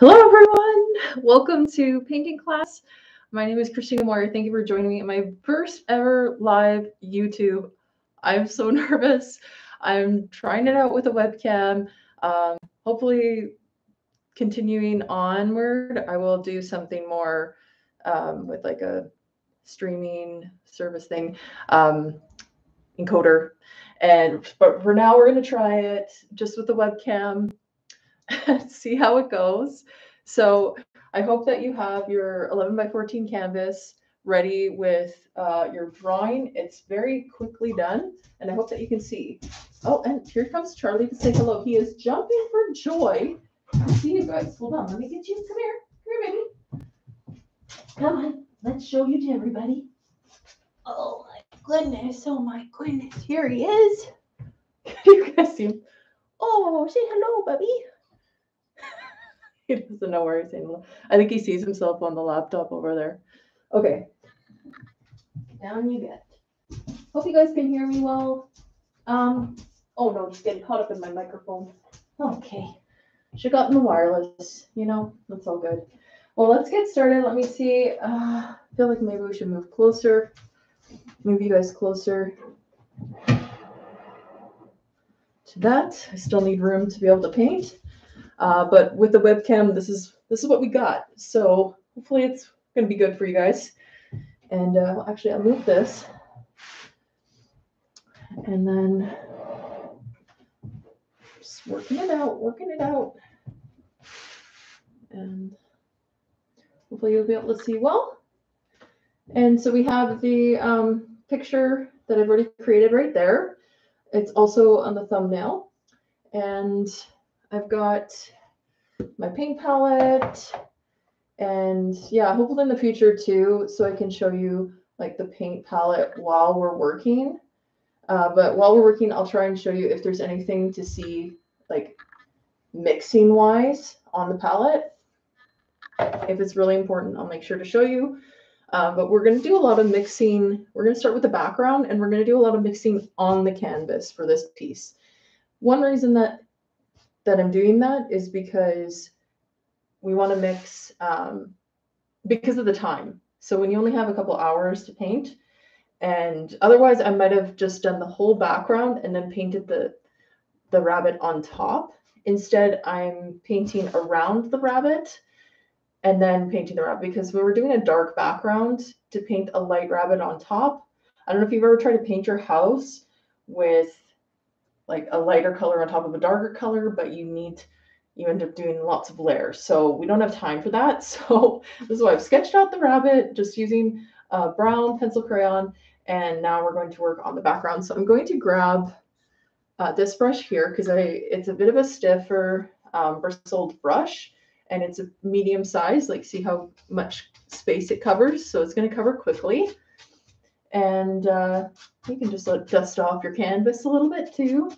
Hello, everyone. Welcome to painting class. My name is Kristina Moyor. Thank you for joining me in my first ever live YouTube. I'm so nervous. I'm trying it out with a webcam. Um, hopefully, continuing onward, I will do something more um, with like a streaming service thing, um, encoder. And but for now, we're going to try it just with the webcam see how it goes. So I hope that you have your 11 by 14 canvas ready with uh, your drawing. It's very quickly done, and I hope that you can see. Oh, and here comes Charlie to say hello. He is jumping for joy see you guys. Hold on, let me get you. Come here. Come here, baby. Come on, let's show you to everybody. Oh my goodness, oh my goodness. Here he is. Can you guys see him. Oh, say hello, Bubby. he doesn't know where he's saying. I think he sees himself on the laptop over there. Okay. Down you get. Hope you guys can hear me well. Um. Oh no, just getting caught up in my microphone. Okay. Should have gotten the wireless. You know, that's all good. Well, let's get started. Let me see. Uh, I feel like maybe we should move closer. Move you guys closer to that. I still need room to be able to paint. Uh, but with the webcam, this is this is what we got. So hopefully it's going to be good for you guys. And uh, actually, I'll move this. And then just working it out, working it out. And hopefully you'll be able to see well. And so we have the um, picture that I've already created right there. It's also on the thumbnail. And I've got my paint palette and yeah, hopefully in the future too, so I can show you like the paint palette while we're working. Uh, but while we're working, I'll try and show you if there's anything to see like mixing wise on the palette. If it's really important, I'll make sure to show you. Uh, but we're going to do a lot of mixing. We're going to start with the background and we're going to do a lot of mixing on the canvas for this piece. One reason that that I'm doing that is because we want to mix um, because of the time. So when you only have a couple hours to paint, and otherwise I might have just done the whole background and then painted the the rabbit on top. Instead, I'm painting around the rabbit and then painting the rabbit because we were doing a dark background to paint a light rabbit on top, I don't know if you've ever tried to paint your house with like a lighter color on top of a darker color, but you need you end up doing lots of layers. So we don't have time for that. So this is why I've sketched out the rabbit just using a brown pencil crayon. And now we're going to work on the background. So I'm going to grab uh, this brush here because I it's a bit of a stiffer um, bristled brush and it's a medium size. Like see how much space it covers. So it's going to cover quickly. And uh, you can just let dust off your canvas a little bit too.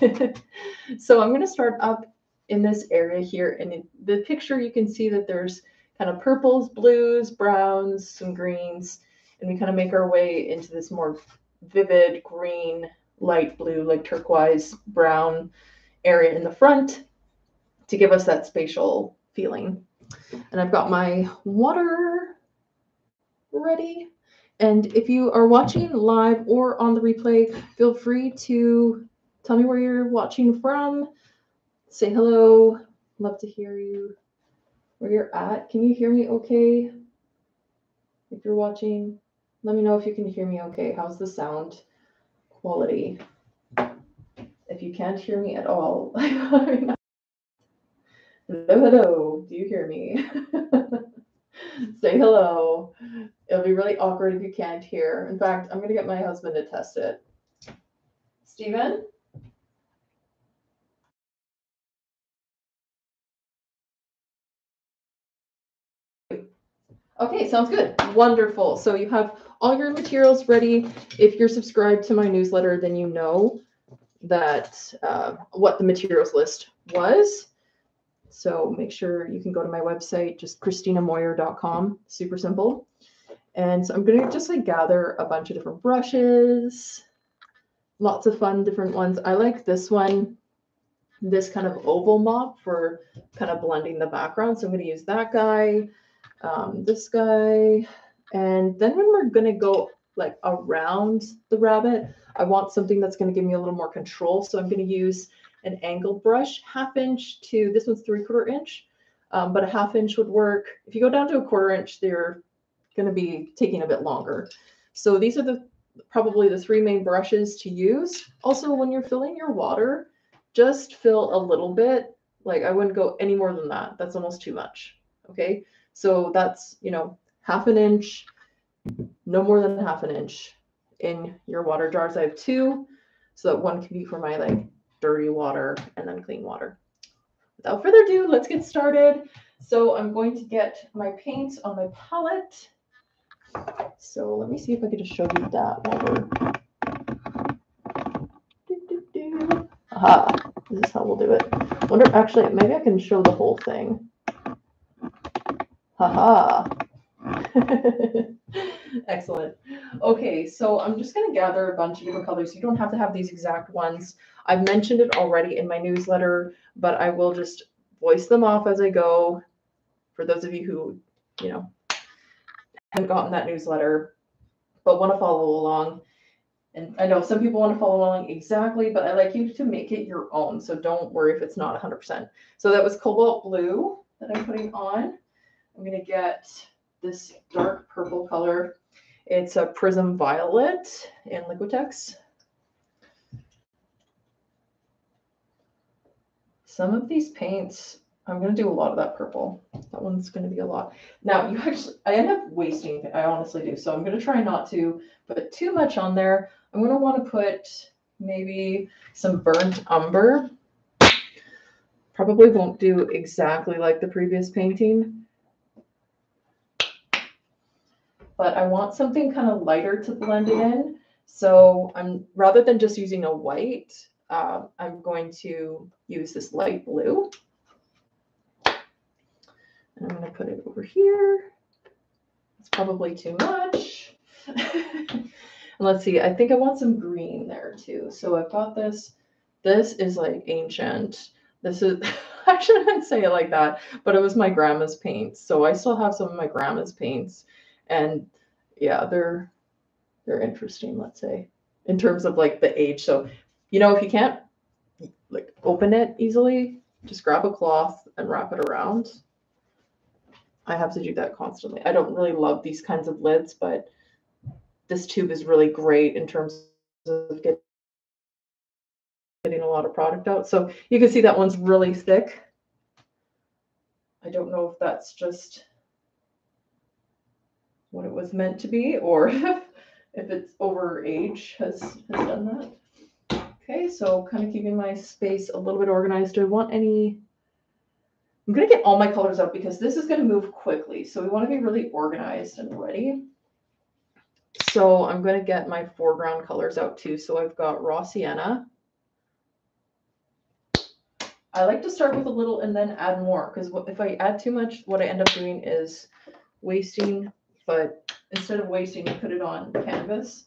so I'm going to start up in this area here. And in the picture, you can see that there's kind of purples, blues, browns, some greens, and we kind of make our way into this more vivid green, light blue, like turquoise brown area in the front to give us that spatial feeling. And I've got my water ready. And if you are watching live or on the replay, feel free to tell me where you're watching from. Say hello. Love to hear you where you're at. Can you hear me okay? If you're watching, let me know if you can hear me okay. How's the sound quality? If you can't hear me at all, hello, hello. Do you hear me? Say hello. It'll be really awkward if you can't hear. In fact, I'm going to get my husband to test it. Steven? Okay, sounds good. Wonderful. So you have all your materials ready. If you're subscribed to my newsletter, then you know that uh, what the materials list was. So make sure you can go to my website, just kristinamoyor.com. Super simple. And so I'm going to just like gather a bunch of different brushes, lots of fun different ones. I like this one this kind of oval mop for kind of blending the background. So I'm going to use that guy, um, this guy, and then when we're going to go like around the rabbit, I want something that's going to give me a little more control. So I'm going to use an angled brush, half inch to, this one's three quarter inch, um, but a half inch would work. If you go down to a quarter inch, they're going to be taking a bit longer. So these are the probably the three main brushes to use. Also, when you're filling your water, just fill a little bit. Like I wouldn't go any more than that. That's almost too much. Okay. So that's, you know, half an inch, no more than half an inch in your water jars. I have two, so that one can be for my like dirty water and then clean water. Without further ado, let's get started. So I'm going to get my paints on my palette. So let me see if I can just show you that while we're. Aha, this is how we'll do it. Wonder, actually, maybe I can show the whole thing. Haha. Excellent. Okay, so I'm just going to gather a bunch of different colors. You don't have to have these exact ones. I've mentioned it already in my newsletter, but I will just voice them off as I go. For those of you who, you know, haven't gotten that newsletter, but want to follow along. And I know some people want to follow along exactly, but I like you to make it your own. So don't worry if it's not 100%. So that was cobalt blue that I'm putting on. I'm going to get this dark purple color. It's a Prism Violet in Liquitex. Some of these paints, I'm going to do a lot of that purple. That one's going to be a lot. Now, you actually, I end up wasting, I honestly do. So I'm going to try not to put too much on there. I'm going to want to put maybe some burnt umber. Probably won't do exactly like the previous painting, but I want something kind of lighter to blend it in. So I'm rather than just using a white, uh, I'm going to use this light blue. And I'm going to put it over here. It's probably too much. and let's see, I think I want some green there too. So I've got this. This is like ancient. This is, I shouldn't say it like that, but it was my grandma's paints. So I still have some of my grandma's paints and yeah, they're they're interesting, let's say, in terms of like the age. So, you know, if you can't like open it easily, just grab a cloth and wrap it around. I have to do that constantly. I don't really love these kinds of lids, but this tube is really great in terms of getting a lot of product out. So you can see that one's really thick. I don't know if that's just what it was meant to be or if it's over age has, has done that. Okay, so kind of keeping my space a little bit organized. Do I want any? I'm going to get all my colors up because this is going to move quickly. So we want to be really organized and ready. So I'm going to get my foreground colors out too. So I've got raw sienna. I like to start with a little and then add more because if I add too much, what I end up doing is wasting but instead of wasting, you put it on canvas.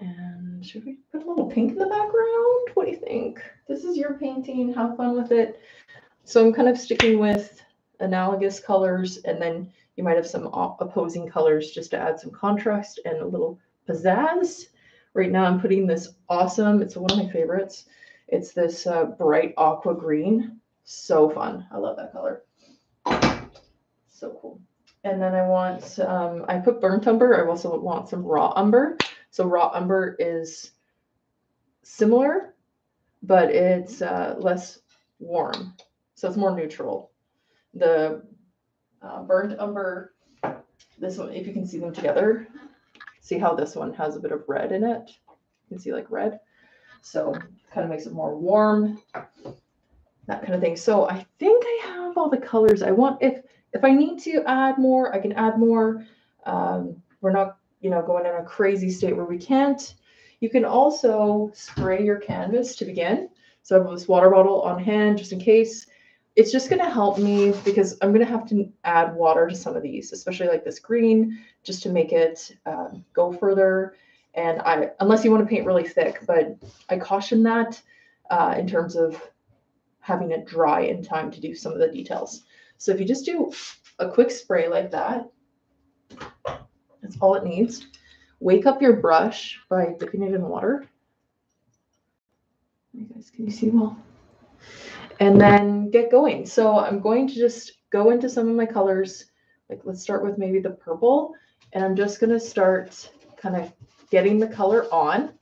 And should we put a little pink in the background? What do you think? This is your painting. Have fun with it. So I'm kind of sticking with analogous colors, and then you might have some opposing colors just to add some contrast and a little pizzazz. Right now I'm putting this awesome, it's one of my favorites. It's this uh, bright aqua green. So fun. I love that color. So cool. And then I want, um, I put burnt umber. I also want some raw umber. So raw umber is similar, but it's uh, less warm. So it's more neutral. The uh, burnt umber, this one, if you can see them together, see how this one has a bit of red in it. You can see like red. So kind of makes it more warm, that kind of thing. So I think I have all the colors I want. If if I need to add more, I can add more. Um, we're not, you know, going in a crazy state where we can't. You can also spray your canvas to begin. So I have this water bottle on hand just in case. It's just going to help me because I'm going to have to add water to some of these, especially like this green, just to make it uh, go further. And I, unless you want to paint really thick, but I caution that uh, in terms of having it dry in time to do some of the details. So if you just do a quick spray like that, that's all it needs. Wake up your brush by dipping it in water. You guys, can you see well? And then get going. So I'm going to just go into some of my colors. Like let's start with maybe the purple. And I'm just gonna start kind of getting the color on.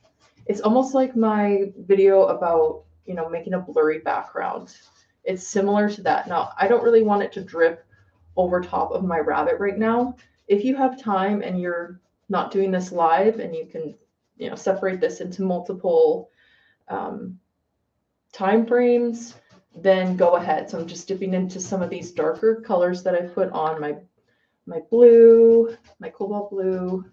It's almost like my video about, you know, making a blurry background. It's similar to that. Now, I don't really want it to drip over top of my rabbit right now. If you have time and you're not doing this live and you can, you know, separate this into multiple um, time frames, then go ahead. So I'm just dipping into some of these darker colors that I put on my my blue, my cobalt blue,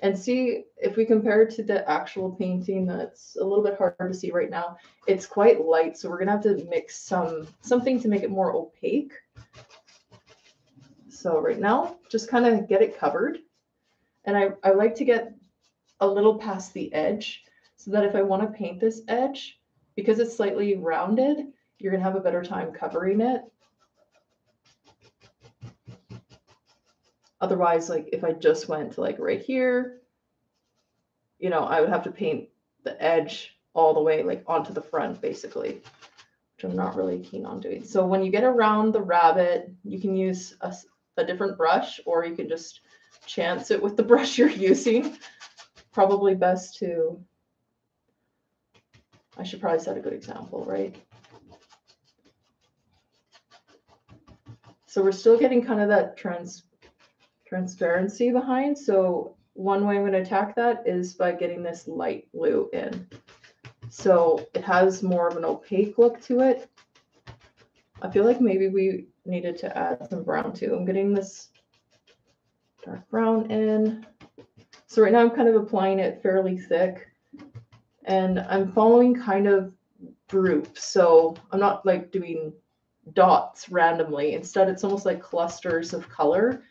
and see if we compare it to the actual painting that's a little bit harder to see right now. It's quite light so we're gonna have to mix some something to make it more opaque. So right now just kind of get it covered. And I, I like to get a little past the edge so that if I want to paint this edge because it's slightly rounded you're gonna have a better time covering it Otherwise, like if I just went to like right here, you know, I would have to paint the edge all the way like onto the front basically, which I'm not really keen on doing. So when you get around the rabbit, you can use a, a different brush or you can just chance it with the brush you're using. Probably best to, I should probably set a good example, right? So we're still getting kind of that trans transparency behind. So one way I'm going to attack that is by getting this light blue in. So it has more of an opaque look to it. I feel like maybe we needed to add some brown too. I'm getting this dark brown in. So right now I'm kind of applying it fairly thick and I'm following kind of groups. So I'm not like doing dots randomly. Instead, it's almost like clusters of color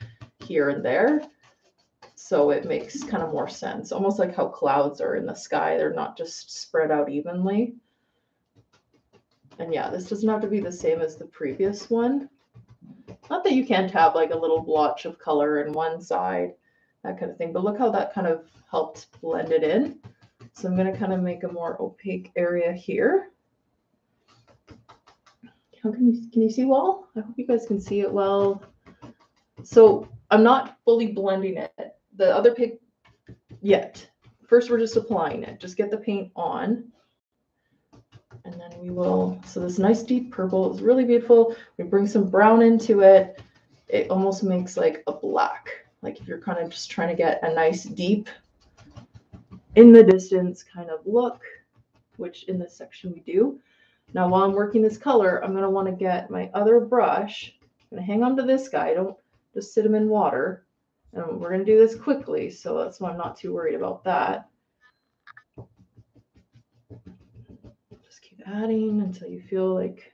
here and there. So it makes kind of more sense, almost like how clouds are in the sky. They're not just spread out evenly. And yeah, this doesn't have to be the same as the previous one. Not that you can't have like a little blotch of color in one side, that kind of thing. But look how that kind of helped blend it in. So I'm going to kind of make a more opaque area here. How can you, can you see well? I hope you guys can see it well. So I'm not fully blending it. The other pick yet. First, we're just applying it. Just get the paint on. And then we will, so this nice deep purple is really beautiful. We bring some brown into it. It almost makes like a black. Like if you're kind of just trying to get a nice deep in the distance kind of look, which in this section we do. Now, while I'm working this color, I'm going to want to get my other brush. I'm going to hang on to this guy. Don't just sit him in water. And we're going to do this quickly, so that's why I'm not too worried about that. Just keep adding until you feel like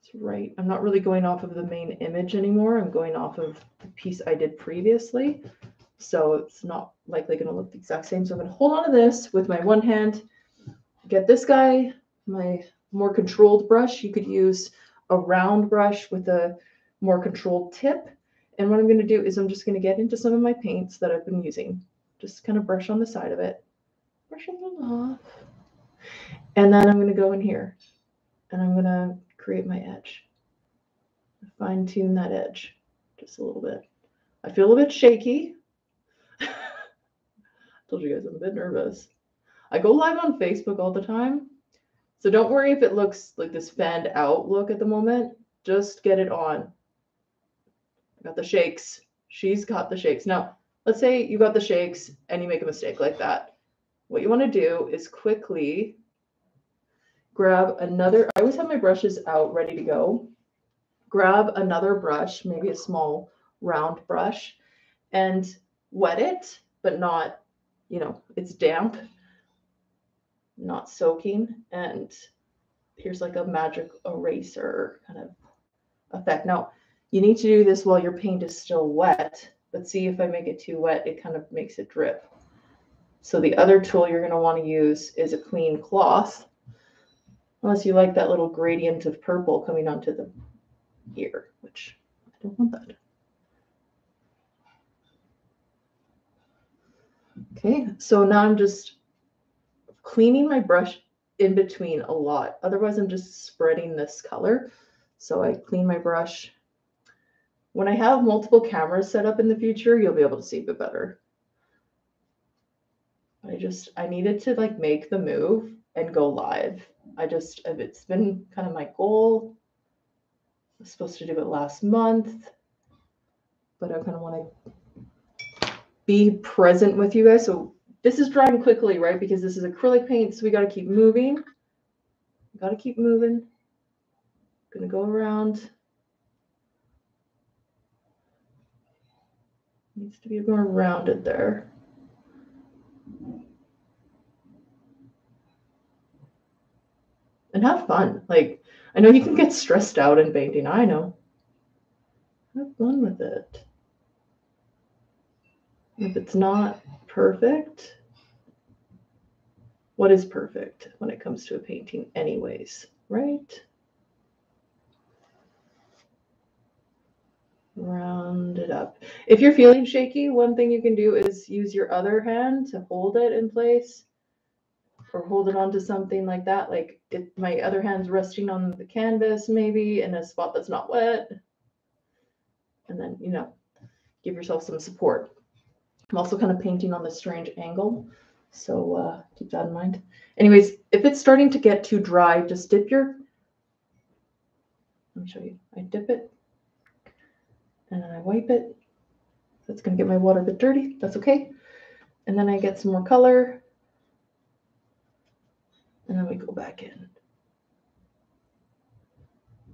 it's right. I'm not really going off of the main image anymore. I'm going off of the piece I did previously. So it's not likely going to look the exact same. So I'm going to hold on to this with my one hand, get this guy, my more controlled brush. You could use a round brush with a more controlled tip. And what I'm going to do is I'm just going to get into some of my paints that I've been using. Just kind of brush on the side of it. Brushing them off. And then I'm going to go in here and I'm going to create my edge. Fine tune that edge just a little bit. I feel a bit shaky. Told you guys I'm a bit nervous. I go live on Facebook all the time. So don't worry if it looks like this fanned out look at the moment. Just get it on I got the shakes. She's got the shakes. Now, let's say you got the shakes and you make a mistake like that. What you want to do is quickly grab another. I always have my brushes out ready to go. Grab another brush, maybe a small round brush, and wet it, but not, you know, it's damp, not soaking. And here's like a magic eraser kind of effect. Now, you need to do this while your paint is still wet, but see if I make it too wet, it kind of makes it drip. So the other tool you're going to want to use is a clean cloth, unless you like that little gradient of purple coming onto the ear, which I don't want that. Okay, so now I'm just cleaning my brush in between a lot. Otherwise, I'm just spreading this color. So I clean my brush. When I have multiple cameras set up in the future, you'll be able to see a bit better. I just, I needed to like make the move and go live. I just, it's been kind of my goal. I was supposed to do it last month, but I kind of want to be present with you guys. So this is drying quickly, right? Because this is acrylic paint, so we got to keep moving. Got to keep moving. Gonna go around. Needs to be more rounded there. and have fun. Like, I know you can get stressed out in painting. I know. Have fun with it. If it's not perfect, what is perfect when it comes to a painting, anyways, right? Round it up. If you're feeling shaky, one thing you can do is use your other hand to hold it in place or hold it onto something like that. Like if my other hand's resting on the canvas, maybe in a spot that's not wet. And then, you know, give yourself some support. I'm also kind of painting on this strange angle. So uh, keep that in mind. Anyways, if it's starting to get too dry, just dip your, let me show you. I dip it and then I wipe it. That's going to get my water a bit dirty. That's okay. And then I get some more color and then we go back in.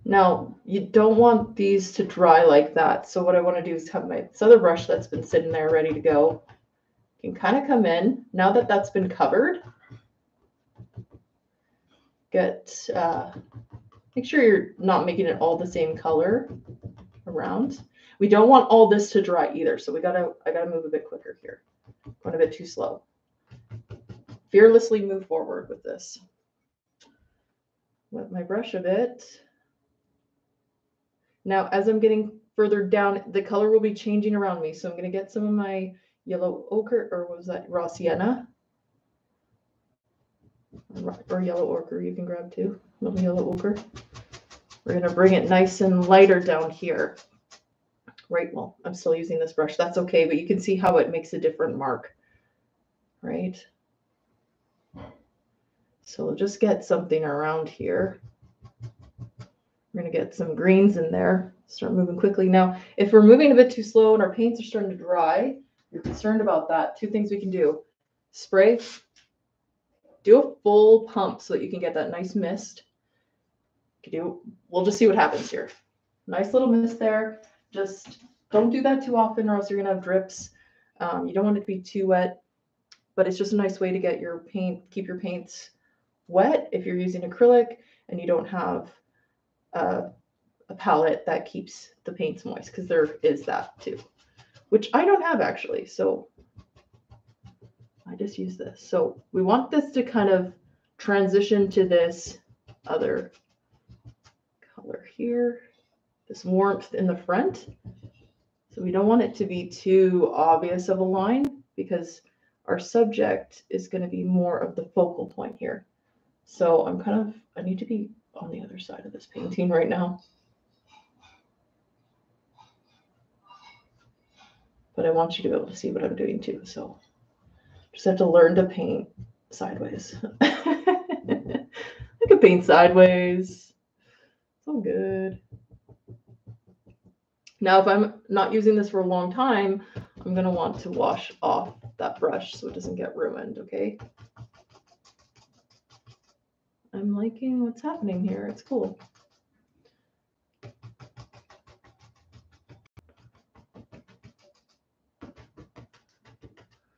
Now, you don't want these to dry like that. So what I want to do is have my this other brush that's been sitting there ready to go. Can kind of come in. Now that that's been covered, get, uh, make sure you're not making it all the same color around. We don't want all this to dry either. So we gotta, I gotta move a bit quicker here. Going a bit too slow fearlessly move forward with this. Wet my brush a bit. Now, as I'm getting further down, the color will be changing around me. So I'm going to get some of my yellow ochre, or was that raw sienna? Or yellow ochre, you can grab too. Little yellow ochre. We're going to bring it nice and lighter down here. Right, well, I'm still using this brush. That's okay, but you can see how it makes a different mark, right? So we'll just get something around here. We're going to get some greens in there. Start moving quickly. Now, if we're moving a bit too slow and our paints are starting to dry, you're concerned about that. Two things we can do. Spray. Do a full pump so that you can get that nice mist. You do, we'll just see what happens here. Nice little mist there. Just don't do that too often or else you're going to have drips. Um, you don't want it to be too wet, but it's just a nice way to get your paint, keep your paints wet if you're using acrylic and you don't have a, a palette that keeps the paints moist because there is that too, which I don't have actually. So I just use this. So we want this to kind of transition to this other color here, this warmth in the front. So we don't want it to be too obvious of a line because our subject is going to be more of the focal point here. So I'm kind of, I need to be on the other side of this painting right now. But I want you to be able to see what I'm doing too. So just have to learn to paint sideways. I can paint sideways. It's all good. Now, if I'm not using this for a long time, I'm going to want to wash off that brush so it doesn't get ruined, okay? I'm liking what's happening here. It's cool.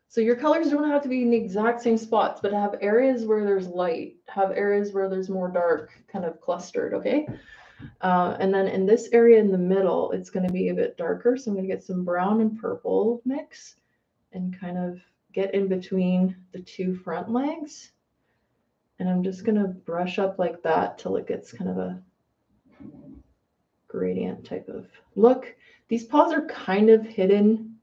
So your colors don't have to be in the exact same spots, but have areas where there's light, have areas where there's more dark kind of clustered, okay? Uh, and then in this area in the middle, it's going to be a bit darker. So I'm going to get some brown and purple mix and kind of get in between the two front legs. And I'm just gonna brush up like that till it gets kind of a gradient type of look. These paws are kind of hidden.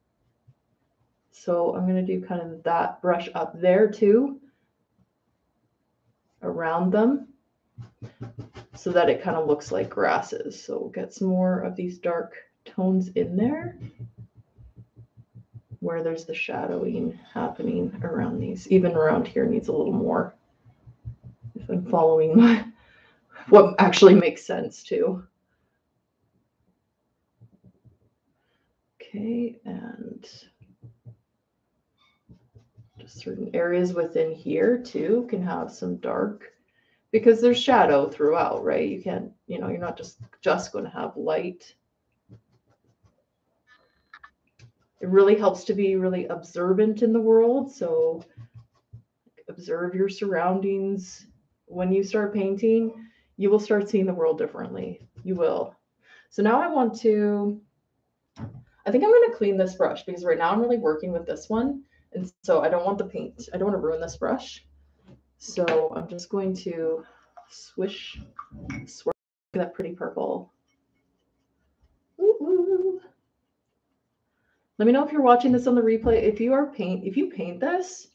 So I'm gonna do kind of that brush up there too, around them, so that it kind of looks like grasses. So we'll get some more of these dark tones in there where there's the shadowing happening around these. Even around here needs a little more. I'm following my, what actually makes sense too. Okay, and just certain areas within here too can have some dark because there's shadow throughout, right? You can't, you know, you're not just just going to have light it really helps to be really observant in the world. So observe your surroundings. When you start painting, you will start seeing the world differently. You will. So now I want to, I think I'm going to clean this brush because right now I'm really working with this one. And so I don't want the paint, I don't want to ruin this brush. So I'm just going to swish, swirl that pretty purple. Let me know if you're watching this on the replay. If you are paint, if you paint this,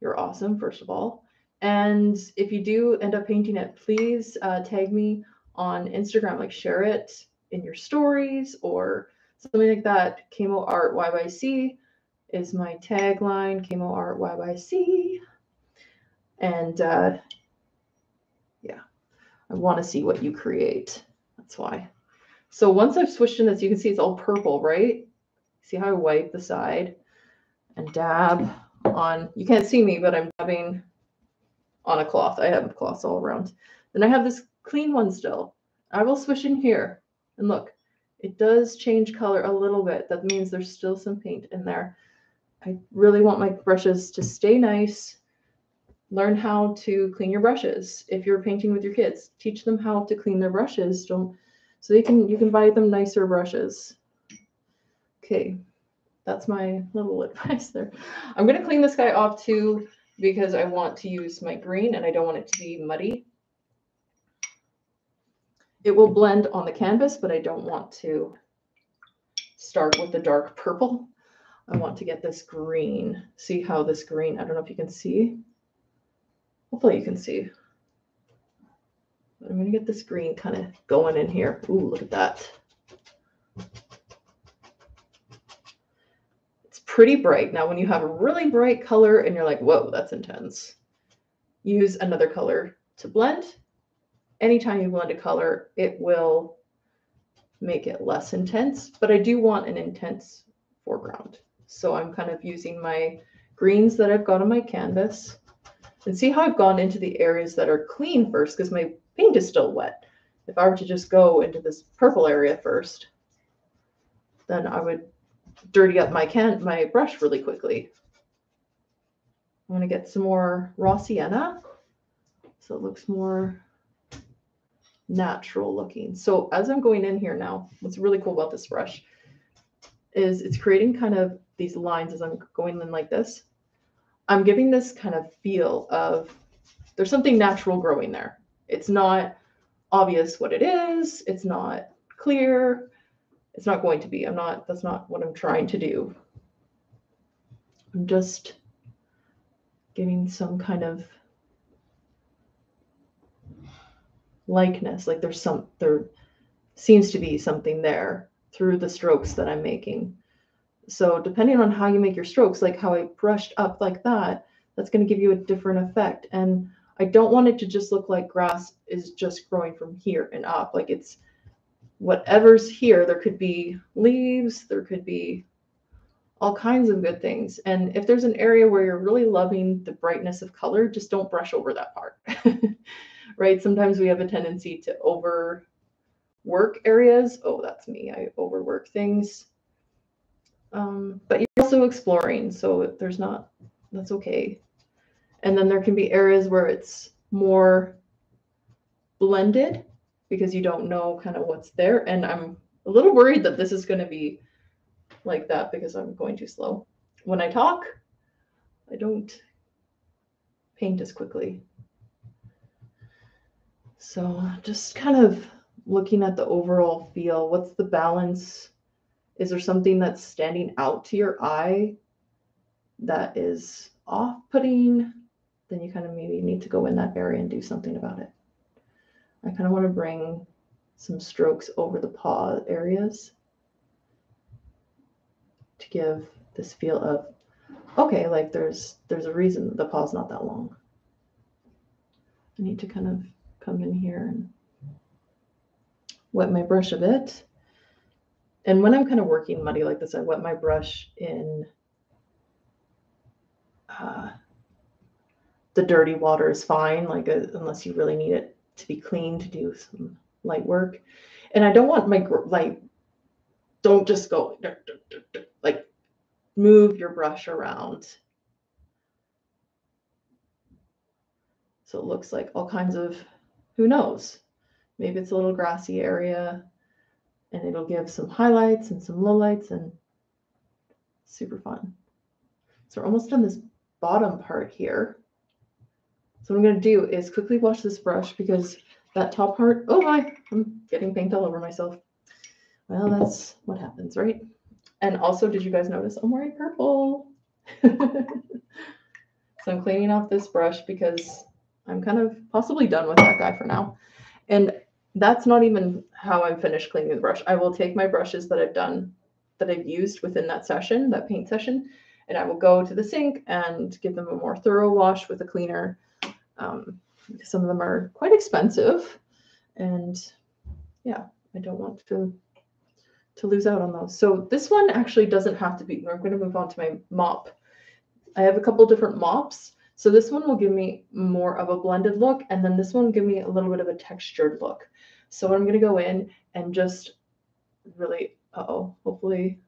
you're awesome, first of all. And if you do end up painting it, please uh, tag me on Instagram, like share it in your stories or something like that. KMoArtYYC is my tagline, KMoArtYYC. And uh, yeah, I want to see what you create. That's why. So once I've switched in this, you can see it's all purple, right? See how I wipe the side and dab on, you can't see me, but I'm dabbing on a cloth. I have cloths all around. Then I have this clean one still. I will swish in here and look, it does change color a little bit. That means there's still some paint in there. I really want my brushes to stay nice. Learn how to clean your brushes. If you're painting with your kids, teach them how to clean their brushes. Don't so they can you can buy them nicer brushes. Okay, that's my little advice there. I'm going to clean this guy off too because I want to use my green and I don't want it to be muddy. It will blend on the canvas, but I don't want to start with the dark purple. I want to get this green. See how this green, I don't know if you can see. Hopefully you can see. I'm going to get this green kind of going in here. Ooh, look at that. Pretty bright. Now, when you have a really bright color and you're like, whoa, that's intense, use another color to blend. Anytime you blend a color, it will make it less intense, but I do want an intense foreground. So I'm kind of using my greens that I've got on my canvas and see how I've gone into the areas that are clean first because my paint is still wet. If I were to just go into this purple area first, then I would dirty up my can my brush really quickly. I'm going to get some more raw sienna so it looks more natural looking. So as I'm going in here now, what's really cool about this brush is it's creating kind of these lines as I'm going in like this. I'm giving this kind of feel of there's something natural growing there. It's not obvious what it is. It's not clear it's not going to be. I'm not, that's not what I'm trying to do. I'm just giving some kind of likeness, like there's some, there seems to be something there through the strokes that I'm making. So depending on how you make your strokes, like how I brushed up like that, that's going to give you a different effect. And I don't want it to just look like grass is just growing from here and up. Like it's whatever's here, there could be leaves, there could be all kinds of good things. And if there's an area where you're really loving the brightness of color, just don't brush over that part. right? Sometimes we have a tendency to overwork areas. Oh, that's me. I overwork things. Um, but you're also exploring, so there's not, that's okay. And then there can be areas where it's more blended because you don't know kind of what's there. And I'm a little worried that this is going to be like that because I'm going too slow when I talk. I don't paint as quickly. So just kind of looking at the overall feel. What's the balance? Is there something that's standing out to your eye that is off putting? Then you kind of maybe need to go in that area and do something about it. I kind of want to bring some strokes over the paw areas to give this feel of okay like there's there's a reason the paw's not that long. I need to kind of come in here and wet my brush a bit. And when i'm kind of working muddy like this i wet my brush in uh, the dirty water is fine like uh, unless you really need it to be clean to do some light work and i don't want my like don't just go like move your brush around. So it looks like all kinds of, who knows? Maybe it's a little grassy area and it'll give some highlights and some lowlights and super fun. So we're almost done this bottom part here. So what I'm going to do is quickly wash this brush because that top part, oh my, I'm getting paint all over myself. Well, that's what happens, right? And also, did you guys notice I'm wearing purple? so I'm cleaning off this brush because I'm kind of possibly done with that guy for now. And that's not even how I'm finished cleaning the brush. I will take my brushes that I've done, that I've used within that session, that paint session, and I will go to the sink and give them a more thorough wash with a cleaner. Um, some of them are quite expensive. And yeah, I don't want to to lose out on those. So this one actually doesn't have to be, I'm going to move on to my mop. I have a couple different mops. So this one will give me more of a blended look, and then this one will give me a little bit of a textured look. So I'm going to go in and just really, uh oh, hopefully,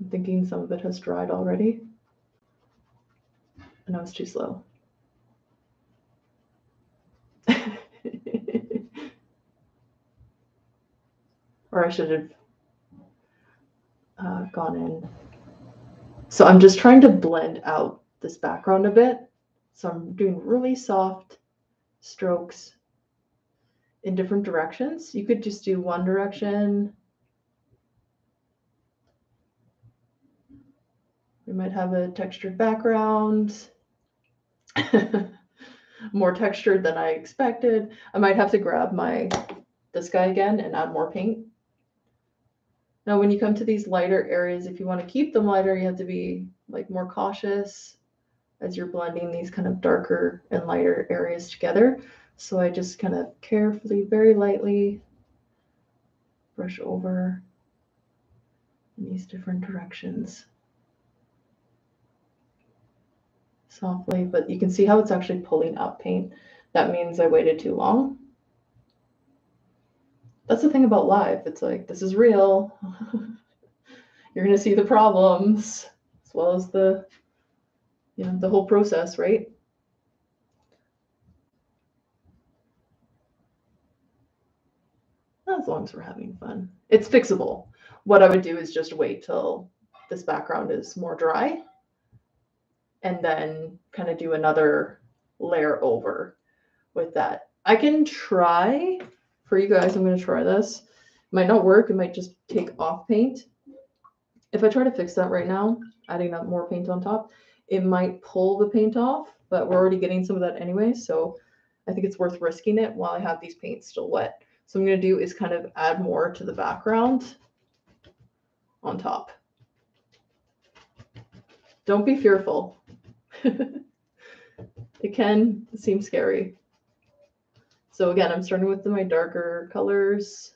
I'm thinking some of it has dried already. And I was too slow. or I should have uh, gone in. So I'm just trying to blend out this background a bit. So I'm doing really soft strokes in different directions. You could just do one direction. We might have a textured background. more textured than I expected. I might have to grab my this guy again and add more paint. Now, when you come to these lighter areas, if you want to keep them lighter, you have to be like more cautious as you're blending these kind of darker and lighter areas together. So I just kind of carefully, very lightly brush over in these different directions. Softly, but you can see how it's actually pulling up paint. That means I waited too long that's the thing about live. It's like this is real. You're gonna see the problems as well as the you know the whole process, right? As long as we're having fun. It's fixable. What I would do is just wait till this background is more dry and then kind of do another layer over with that. I can try for you guys, I'm going to try this. It might not work. It might just take off paint. If I try to fix that right now, adding up more paint on top, it might pull the paint off, but we're already getting some of that anyway. So I think it's worth risking it while I have these paints still wet. So I'm going to do is kind of add more to the background on top. Don't be fearful. it can seem scary. So again, I'm starting with my darker colors.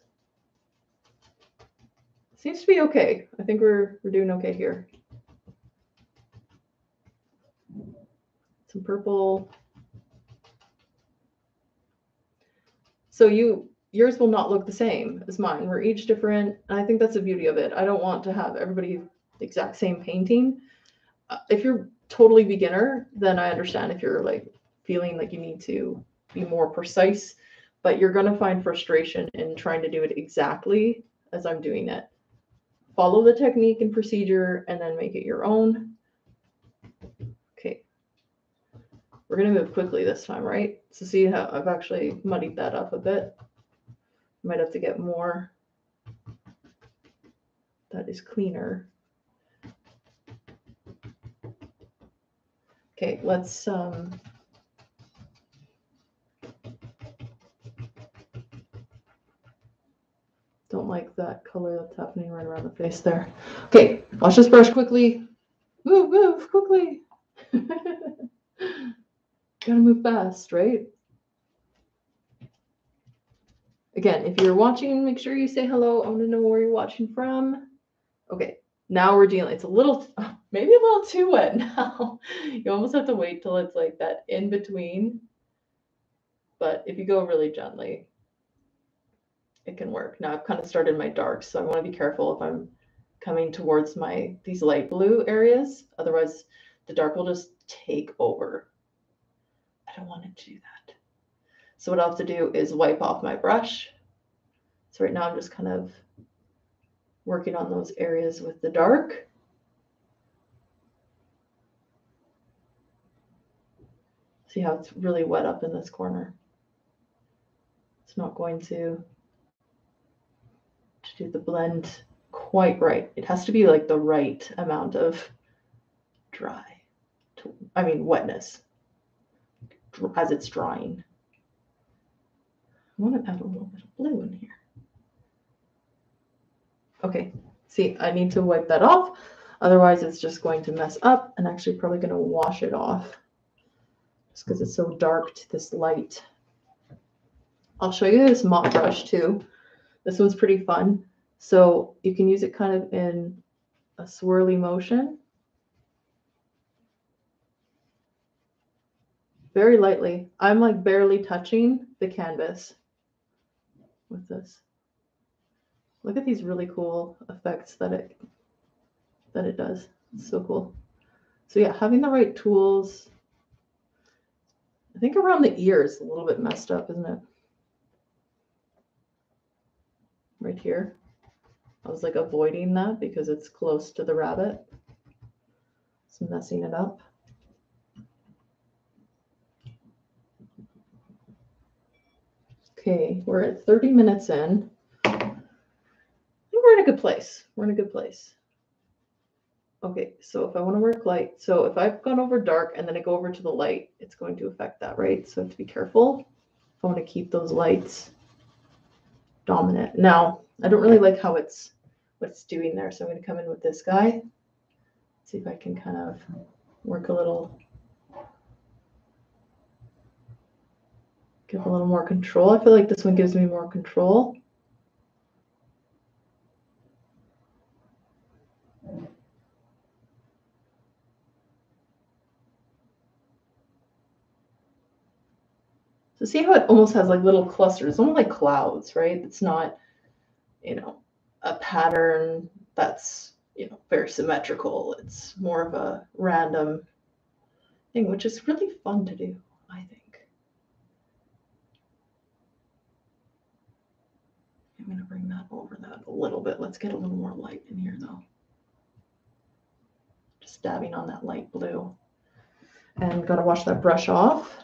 Seems to be okay. I think we're we're doing okay here. Some purple. So you yours will not look the same as mine. We're each different. And I think that's the beauty of it. I don't want to have everybody the exact same painting. Uh, if you're totally beginner, then I understand if you're like feeling like you need to be more precise, but you're going to find frustration in trying to do it exactly as I'm doing it. Follow the technique and procedure and then make it your own. Okay. We're going to move quickly this time, right? So see how I've actually muddied that up a bit. Might have to get more that is cleaner. Okay, let's, um. Don't like that color that's happening right around the face there. Okay, watch this brush quickly. Move, move quickly. Gotta move fast, right? Again, if you're watching, make sure you say hello. I want to know where you're watching from. Okay, now we're dealing. It's a little, maybe a little too wet now. you almost have to wait till it's like that in between. But if you go really gently, it can work. Now I've kind of started my darks, so I want to be careful if I'm coming towards my these light blue areas. Otherwise, the dark will just take over. I don't want it to do that. So what I'll have to do is wipe off my brush. So right now I'm just kind of working on those areas with the dark. See how it's really wet up in this corner. It's not going to, to do the blend quite right. It has to be like the right amount of dry, to, I mean wetness as it's drying. I want to add a little bit of blue in here. Okay, see, I need to wipe that off. Otherwise, it's just going to mess up and actually probably going to wash it off just because it's so dark to this light. I'll show you this mop brush too. This one's pretty fun. So you can use it kind of in a swirly motion. Very lightly. I'm like barely touching the canvas with this. Look at these really cool effects that it that it does. It's so cool. So yeah, having the right tools. I think around the ears a little bit messed up, isn't it? Right here. I was like avoiding that because it's close to the rabbit. It's messing it up. Okay, we're at 30 minutes in. In a good place. We're in a good place. Okay, so if I want to work light, so if I've gone over dark and then I go over to the light, it's going to affect that, right? So I have to be careful I want to keep those lights dominant. Now, I don't really like how it's what it's doing there, so I'm going to come in with this guy. See if I can kind of work a little give a little more control. I feel like this one gives me more control. So see how it almost has like little clusters, almost like clouds, right? It's not, you know, a pattern that's, you know, very symmetrical. It's more of a random thing, which is really fun to do, I think. I'm going to bring that over that a little bit. Let's get a little more light in here though. Just dabbing on that light blue. And got to wash that brush off.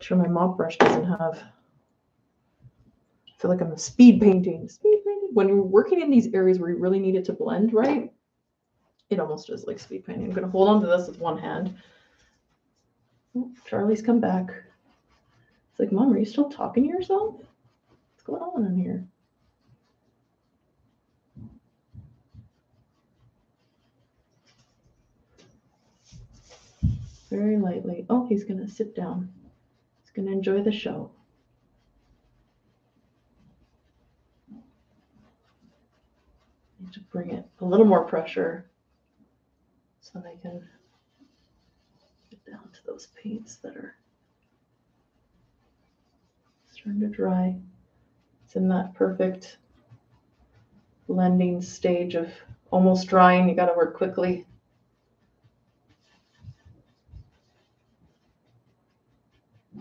Sure my mop brush doesn't have, I feel like I'm speed painting, speed painting. When you're working in these areas where you really need it to blend right, it almost is like speed painting. I'm going to hold on to this with one hand. Oh, Charlie's come back. It's like, Mom, are you still talking to yourself? What's going on in here? very lightly. Oh, he's going to sit down. To enjoy the show. Need to bring it a little more pressure so I can get down to those paints that are starting to dry. It's in that perfect blending stage of almost drying. You got to work quickly.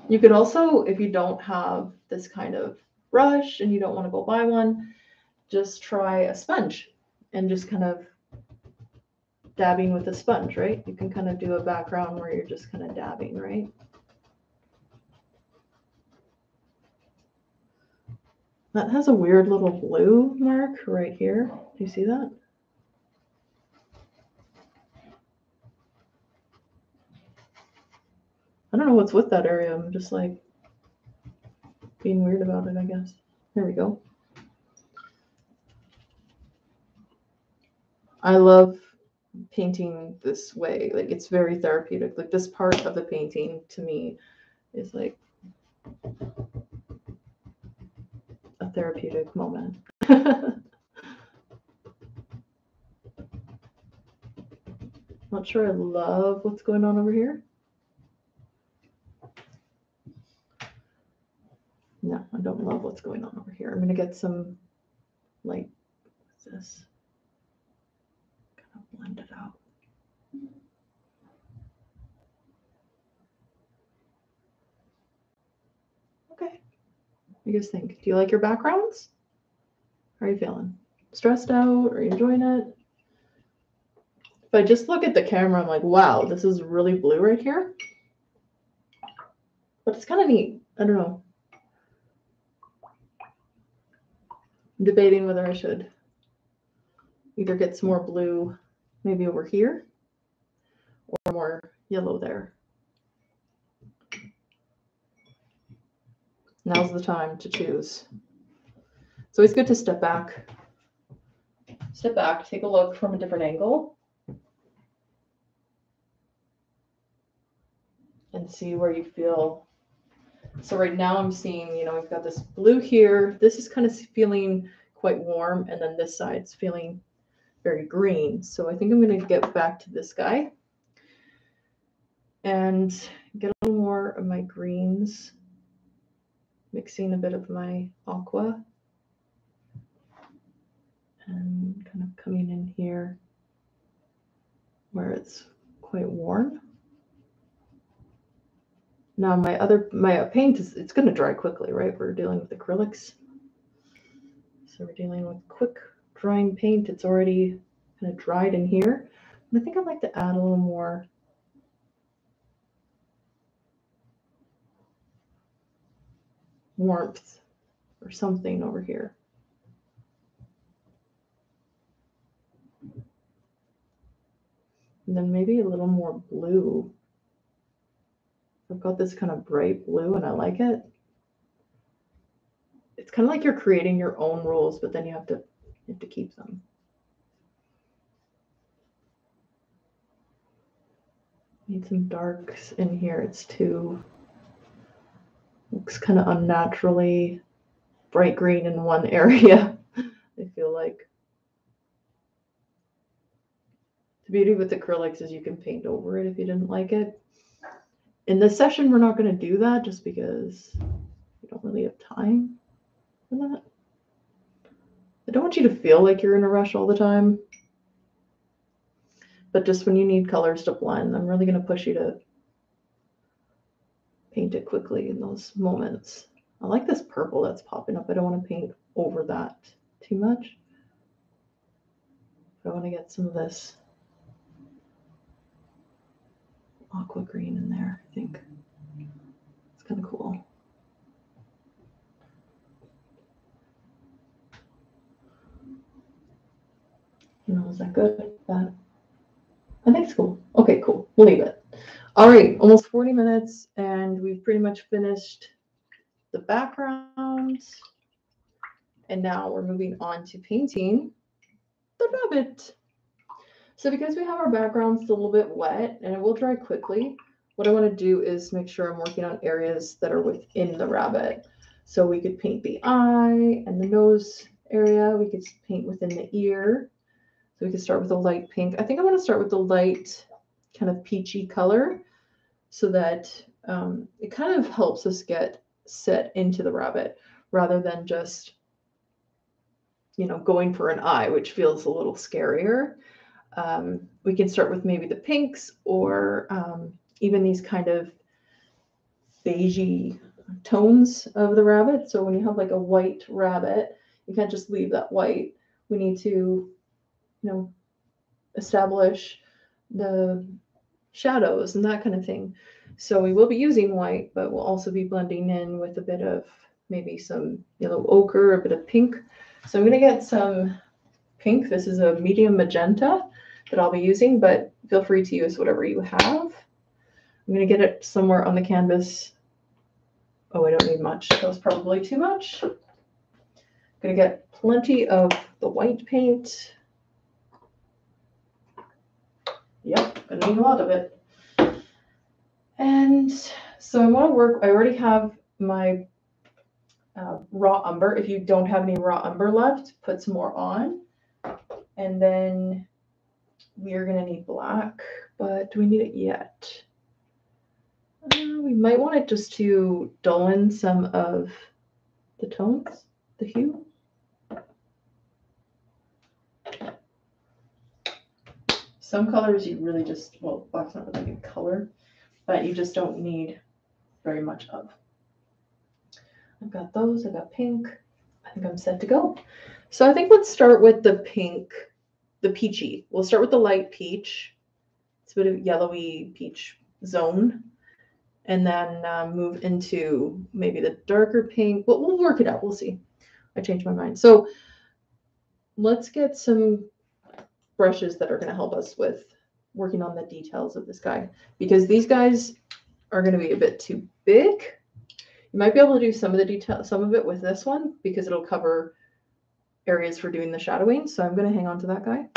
You could also, if you don't have this kind of brush and you don't want to go buy one, just try a sponge and just kind of dabbing with a sponge, right? You can kind of do a background where you're just kind of dabbing, right? That has a weird little blue mark right here. Do you see that? I don't know what's with that area. I'm just like being weird about it, I guess. There we go. I love painting this way. Like it's very therapeutic. Like this part of the painting to me is like a therapeutic moment. Not sure I love what's going on over here. No, I don't love what's going on over here. I'm going to get some light. What's this? Kind of blend it out. Okay. What you guys think? Do you like your backgrounds? How are you feeling? Stressed out? Are you enjoying it? If I just look at the camera, I'm like, wow, this is really blue right here. But it's kind of neat. I don't know. I'm debating whether I should either get some more blue maybe over here or more yellow there. Now's the time to choose. So it's good to step back. Step back, take a look from a different angle. And see where you feel so right now I'm seeing, you know, we've got this blue here. This is kind of feeling quite warm. And then this side's feeling very green. So I think I'm going to get back to this guy and get a little more of my greens, mixing a bit of my aqua and kind of coming in here where it's quite warm. Now my other, my paint is, it's going to dry quickly, right? We're dealing with acrylics. So we're dealing with quick drying paint. It's already kind of dried in here. And I think I'd like to add a little more warmth or something over here. And then maybe a little more blue I've got this kind of bright blue and I like it. It's kind of like you're creating your own rules, but then you have to you have to keep them. Need some darks in here. It's too looks kind of unnaturally bright green in one area. I feel like the beauty with acrylics is you can paint over it if you didn't like it in this session, we're not going to do that just because we don't really have time for that. I don't want you to feel like you're in a rush all the time. But just when you need colors to blend, I'm really going to push you to paint it quickly in those moments. I like this purple that's popping up. I don't want to paint over that too much. I want to get some of this aqua green in there, I think. It's kind of cool. You know, is that good? That I think it's cool. Okay, cool. We'll leave it. All right, almost 40 minutes, and we've pretty much finished the backgrounds. And now we're moving on to painting the rabbit. So because we have our backgrounds a little bit wet and it will dry quickly, what I want to do is make sure I'm working on areas that are within the rabbit. So we could paint the eye and the nose area. We could paint within the ear. So we could start with a light pink. I think I want to start with the light kind of peachy color so that um, it kind of helps us get set into the rabbit rather than just, you know, going for an eye, which feels a little scarier. Um, we can start with maybe the pinks or um, even these kind of beigey tones of the rabbit. So when you have like a white rabbit, you can't just leave that white. We need to, you know, establish the shadows and that kind of thing. So we will be using white, but we'll also be blending in with a bit of maybe some yellow ochre, a bit of pink. So I'm gonna get some pink. This is a medium magenta that I'll be using, but feel free to use whatever you have. I'm gonna get it somewhere on the canvas. Oh, I don't need much. That was probably too much. I'm gonna get plenty of the white paint. Yep, gonna need a lot of it. And so I want to work, I already have my uh, raw umber. If you don't have any raw umber left, put some more on. And then we are going to need black, but do we need it yet? Uh, we might want it just to dull in some of the tones, the hue. Some colors you really just, well, black's not really a color, but you just don't need very much of. I've got those, I've got pink. I think I'm set to go. So I think let's start with the pink, the peachy. We'll start with the light peach. It's a bit of yellowy peach zone. And then uh, move into maybe the darker pink. But we'll work it out. We'll see. I changed my mind. So let's get some brushes that are going to help us with working on the details of this guy because these guys are going to be a bit too big. You might be able to do some of the detail, some of it with this one because it'll cover areas for doing the shadowing. So I'm going to hang on to that guy.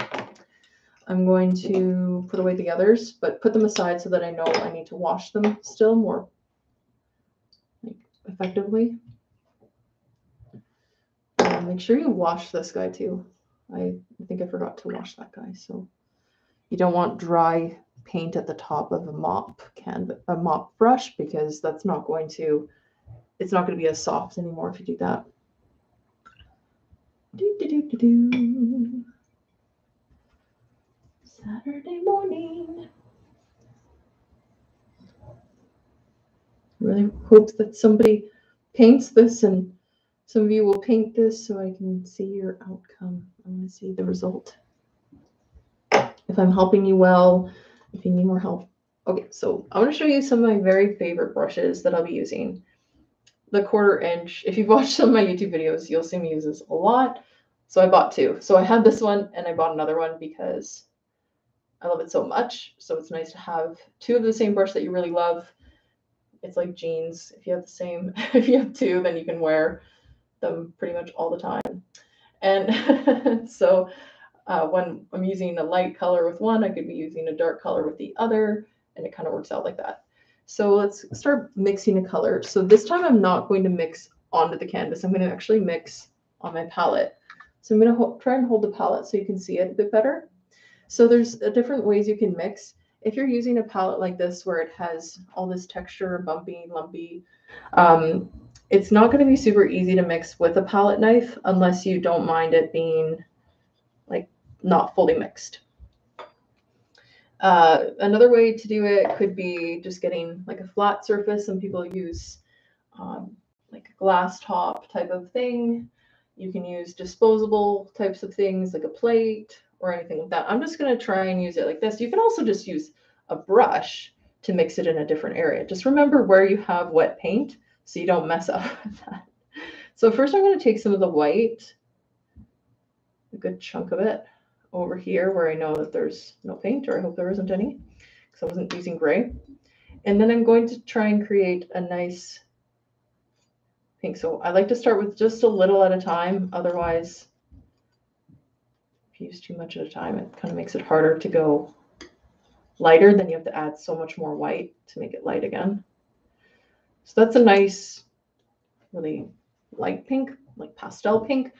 I'm going to put away the others, but put them aside so that I know I need to wash them still more effectively. And make sure you wash this guy too. I think I forgot to wash that guy. So you don't want dry paint at the top of a mop can a mop brush because that's not going to it's not going to be as soft anymore if you do that. Do, do, do, do, do. Saturday morning. Really hope that somebody paints this and some of you will paint this so I can see your outcome. I want to see the result. If I'm helping you well, if you need more help. Okay, so I want to show you some of my very favorite brushes that I'll be using. The quarter inch. If you've watched some of my YouTube videos, you'll see me use this a lot. So I bought two. So I had this one and I bought another one because I love it so much. So it's nice to have two of the same brush that you really love. It's like jeans. If you have the same, if you have two, then you can wear them pretty much all the time. And so uh, when I'm using a light color with one, I could be using a dark color with the other, and it kind of works out like that. So let's start mixing a color. So this time I'm not going to mix onto the canvas. I'm going to actually mix on my palette. So I'm going to try and hold the palette so you can see it a bit better. So there's different ways you can mix. If you're using a palette like this where it has all this texture, bumpy, lumpy, um, it's not going to be super easy to mix with a palette knife unless you don't mind it being like not fully mixed. Uh, another way to do it could be just getting like a flat surface. Some people use um, like a glass top type of thing. You can use disposable types of things like a plate or anything like that. I'm just going to try and use it like this. You can also just use a brush to mix it in a different area. Just remember where you have wet paint so you don't mess up with that. So first I'm going to take some of the white, a good chunk of it, over here where I know that there's no paint, or I hope there isn't any, because I wasn't using gray. And then I'm going to try and create a nice pink. So I like to start with just a little at a time. Otherwise, if you use too much at a time, it kind of makes it harder to go lighter. Then you have to add so much more white to make it light again. So that's a nice, really light pink, like pastel pink.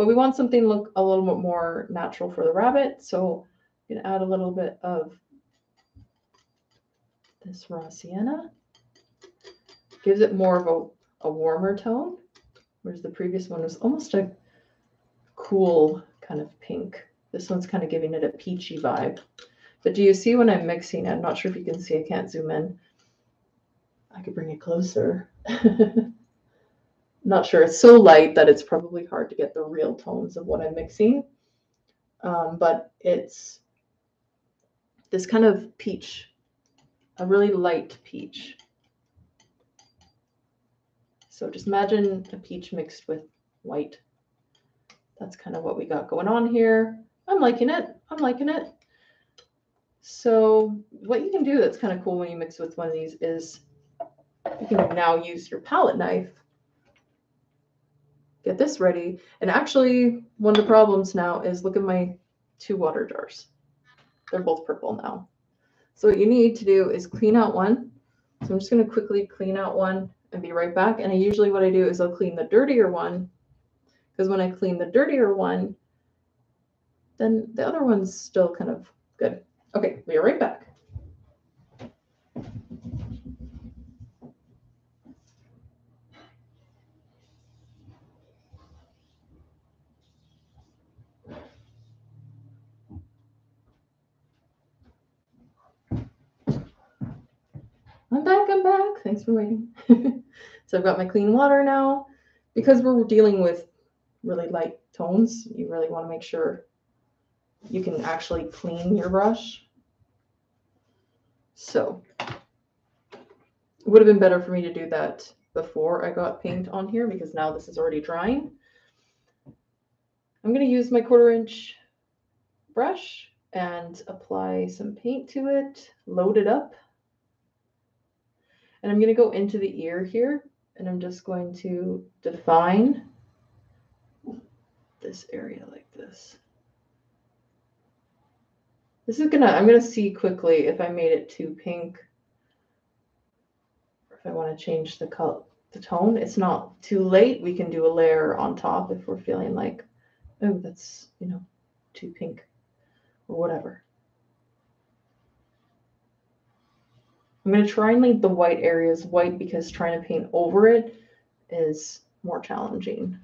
But we want something look a little bit more natural for the rabbit. So I'm going to add a little bit of this raw sienna. Gives it more of a, a warmer tone, whereas the previous one was almost a cool kind of pink. This one's kind of giving it a peachy vibe. But do you see when I'm mixing? I'm not sure if you can see. I can't zoom in. I could bring it closer. not sure. It's so light that it's probably hard to get the real tones of what I'm mixing. Um, but it's this kind of peach, a really light peach. So just imagine a peach mixed with white. That's kind of what we got going on here. I'm liking it. I'm liking it. So what you can do that's kind of cool when you mix with one of these is you can now use your palette knife. Get this ready. And actually, one of the problems now is look at my two water jars. They're both purple now. So what you need to do is clean out one. So I'm just going to quickly clean out one and be right back. And I usually what I do is I'll clean the dirtier one because when I clean the dirtier one, then the other one's still kind of good. Okay, we are right back. I'm back, I'm back. Thanks for waiting. so I've got my clean water now. Because we're dealing with really light tones, you really want to make sure you can actually clean your brush. So it would have been better for me to do that before I got paint on here because now this is already drying. I'm going to use my quarter inch brush and apply some paint to it, load it up. And I'm going to go into the ear here and I'm just going to define this area like this. This is gonna, I'm gonna see quickly if I made it too pink. Or if I want to change the color, the tone. It's not too late. We can do a layer on top if we're feeling like, oh, that's, you know, too pink or whatever. I'm going to try and leave the white areas white because trying to paint over it is more challenging.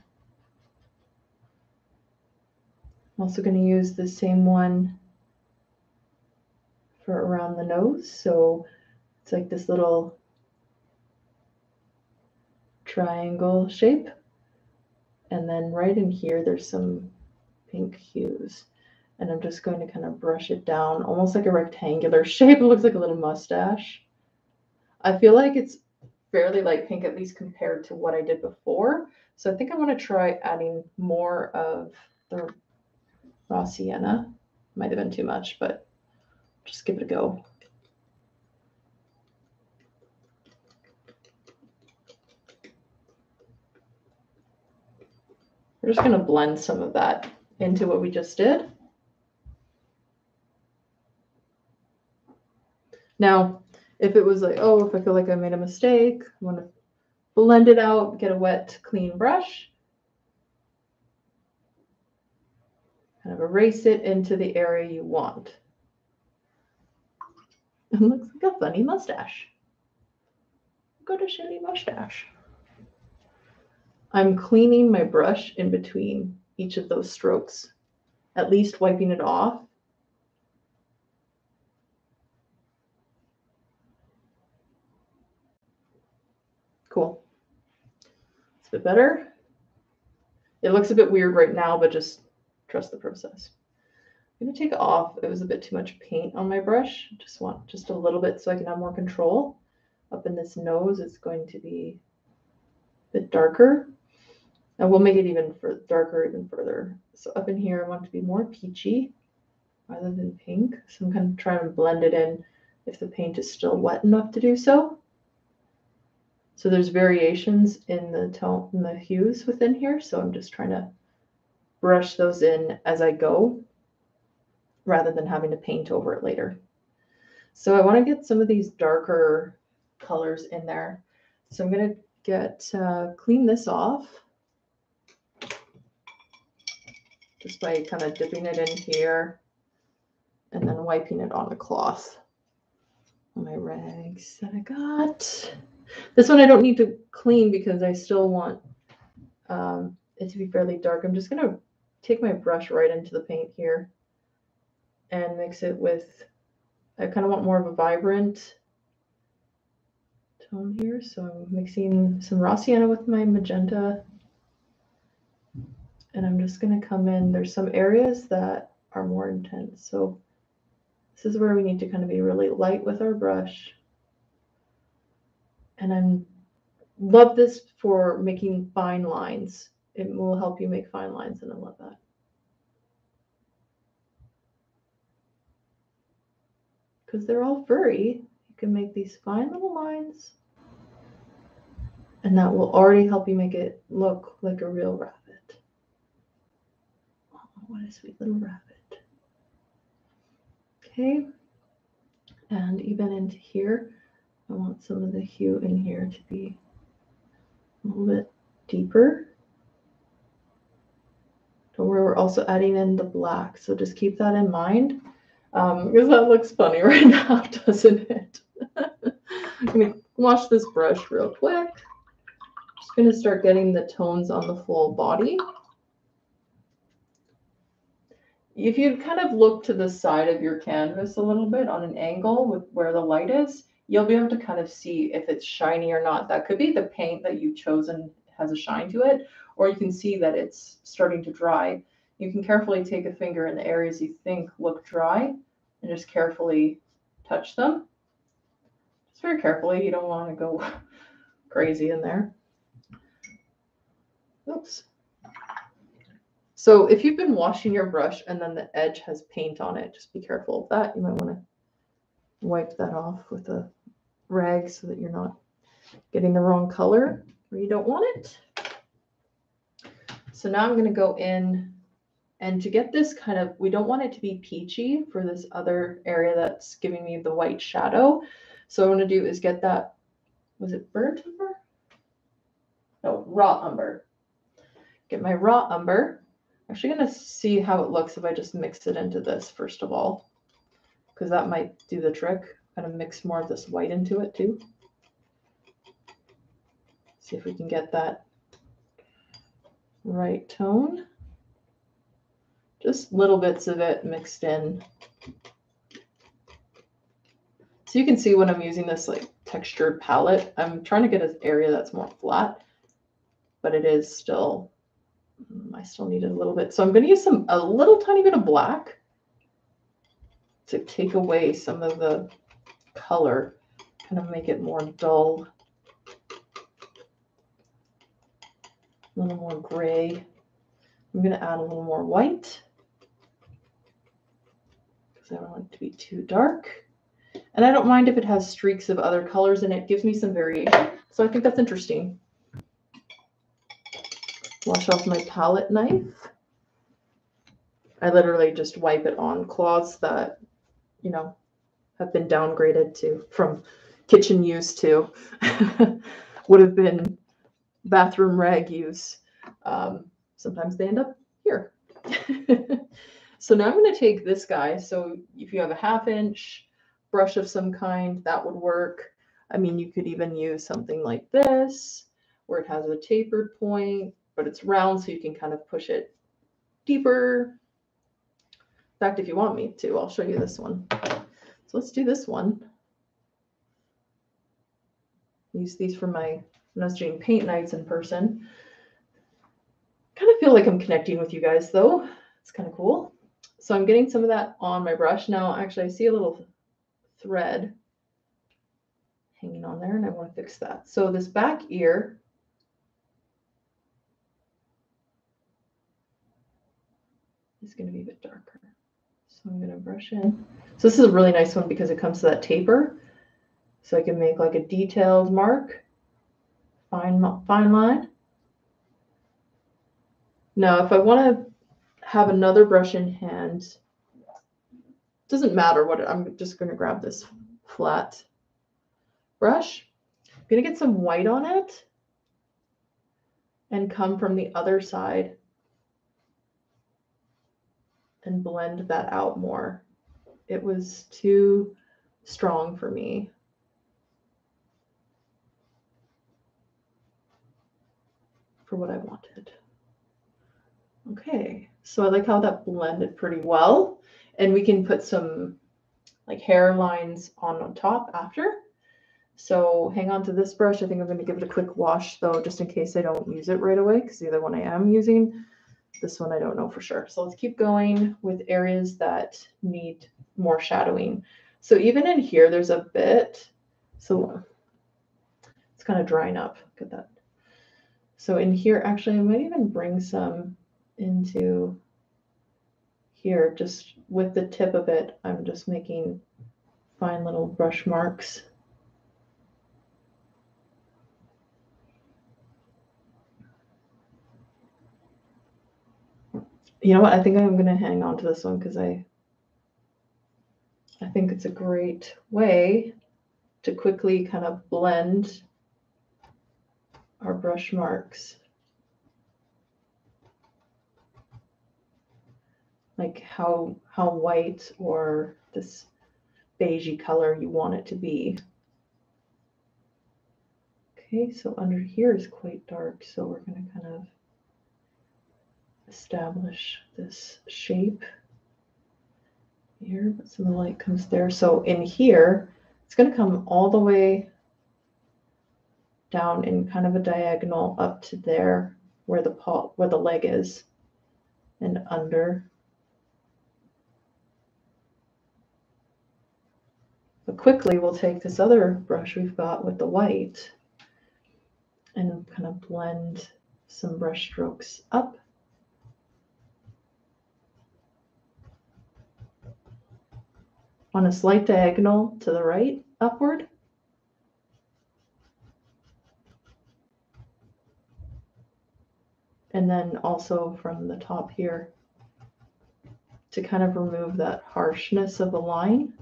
I'm also going to use the same one for around the nose. So it's like this little triangle shape. And then right in here, there's some pink hues. And I'm just going to kind of brush it down, almost like a rectangular shape. It looks like a little mustache. I feel like it's fairly light pink, at least compared to what I did before. So I think I want to try adding more of the raw sienna. Might have been too much, but just give it a go. We're just going to blend some of that into what we just did. Now, if it was like, oh, if I feel like I made a mistake, I want to blend it out, get a wet, clean brush, kind of erase it into the area you want. It looks like a funny mustache. Got a shitty mustache. I'm cleaning my brush in between each of those strokes, at least wiping it off. Cool. It's a bit better. It looks a bit weird right now, but just trust the process. I'm gonna take off. It was a bit too much paint on my brush. Just want just a little bit so I can have more control. Up in this nose, it's going to be a bit darker. And we'll make it even for darker even further. So up in here, I want to be more peachy rather than pink. So I'm of trying to blend it in if the paint is still wet enough to do so. So there's variations in the tone in the hues within here. So I'm just trying to brush those in as I go rather than having to paint over it later. So I want to get some of these darker colors in there. So I'm going to get, uh, clean this off just by kind of dipping it in here and then wiping it on the cloth. My rags that I got. This one I don't need to clean because I still want um, it to be fairly dark. I'm just going to take my brush right into the paint here and mix it with, I kind of want more of a vibrant tone here. So I'm mixing some raw sienna with my magenta. And I'm just going to come in. There's some areas that are more intense. So this is where we need to kind of be really light with our brush. And I'm love this for making fine lines. It will help you make fine lines, and I love that. Because they're all furry, you can make these fine little lines, and that will already help you make it look like a real rabbit. Oh, what a sweet little rabbit. Okay, and even into here, I want some of the hue in here to be a little bit deeper. Don't worry, we're also adding in the black, so just keep that in mind um, because that looks funny right now, doesn't it? I'm gonna wash this brush real quick. Just gonna start getting the tones on the full body. If you kind of look to the side of your canvas a little bit on an angle with where the light is, you'll be able to kind of see if it's shiny or not. That could be the paint that you've chosen has a shine to it, or you can see that it's starting to dry. You can carefully take a finger in the areas you think look dry and just carefully touch them. Just very carefully. You don't want to go crazy in there. Oops. So if you've been washing your brush and then the edge has paint on it, just be careful of that. You might want to wipe that off with a rag so that you're not getting the wrong color where you don't want it. So now I'm going to go in and to get this kind of, we don't want it to be peachy for this other area that's giving me the white shadow. So what I'm going to do is get that, was it burnt umber? No, raw umber. Get my raw umber. I'm actually going to see how it looks if I just mix it into this first of all, because that might do the trick. Kind of mix more of this white into it too. See if we can get that right tone. Just little bits of it mixed in. So you can see when I'm using this like textured palette, I'm trying to get an area that's more flat, but it is still, mm, I still need it a little bit. So I'm going to use some, a little tiny bit of black to take away some of the color, kind of make it more dull. A little more gray. I'm going to add a little more white because I don't want it to be too dark. And I don't mind if it has streaks of other colors it. it gives me some variation. So I think that's interesting. Wash off my palette knife. I literally just wipe it on cloths that, you know, have been downgraded to from kitchen use to would have been bathroom rag use. Um, sometimes they end up here. so now I'm going to take this guy. So if you have a half inch brush of some kind, that would work. I mean, you could even use something like this where it has a tapered point, but it's round so you can kind of push it deeper. In fact, if you want me to, I'll show you this one. So let's do this one. Use these for my, when I was doing paint nights in person. Kind of feel like I'm connecting with you guys though. It's kind of cool. So I'm getting some of that on my brush. Now, actually, I see a little thread hanging on there and I want to fix that. So this back ear, is going to be a bit darker. So I'm to brush in. So this is a really nice one because it comes to that taper. So I can make like a detailed mark, fine, fine line. Now, if I want to have another brush in hand, doesn't matter what, I'm just going to grab this flat brush. I'm to get some white on it and come from the other side and blend that out more. It was too strong for me. For what I wanted. Okay, so I like how that blended pretty well. And we can put some like hair lines on, on top after. So hang on to this brush. I think I'm going to give it a quick wash though, just in case I don't use it right away, because the other one I am using this one I don't know for sure. So let's keep going with areas that need more shadowing. So even in here, there's a bit, so it's kind of drying up. Look at that. So in here, actually, I might even bring some into here, just with the tip of it, I'm just making fine little brush marks. You know what? I think I'm going to hang on to this one because I I think it's a great way to quickly kind of blend our brush marks. Like how how white or this beigey color you want it to be. Okay, so under here is quite dark, so we're going to kind of establish this shape here, but some of the light comes there. So in here, it's going to come all the way down in kind of a diagonal up to there where the paw, where the leg is and under. But quickly we'll take this other brush we've got with the white and kind of blend some brush strokes up on a slight diagonal to the right, upward. And then also from the top here to kind of remove that harshness of the line.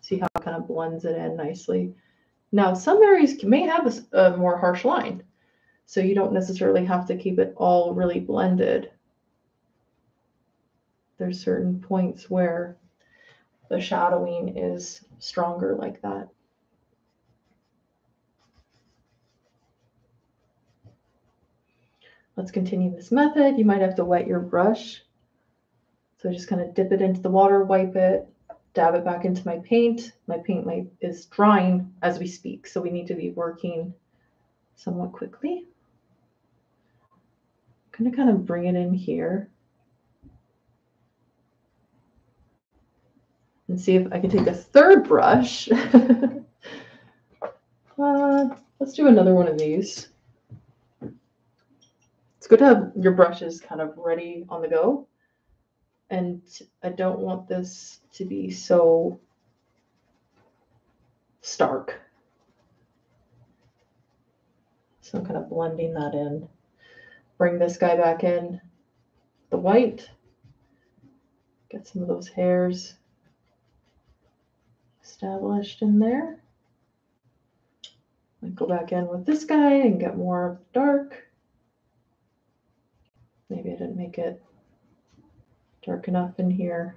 See how it kind of blends it in nicely. Now, some areas may have a, a more harsh line, so you don't necessarily have to keep it all really blended there's certain points where the shadowing is stronger like that. Let's continue this method. You might have to wet your brush. So just kind of dip it into the water, wipe it, dab it back into my paint. My paint is drying as we speak, so we need to be working somewhat quickly. I'm to kind of bring it in here. And see if I can take a third brush. uh, let's do another one of these. It's good to have your brushes kind of ready on the go. And I don't want this to be so stark. So I'm kind of blending that in. Bring this guy back in, the white. Get some of those hairs established in there. I go back in with this guy and get more dark. Maybe I didn't make it dark enough in here.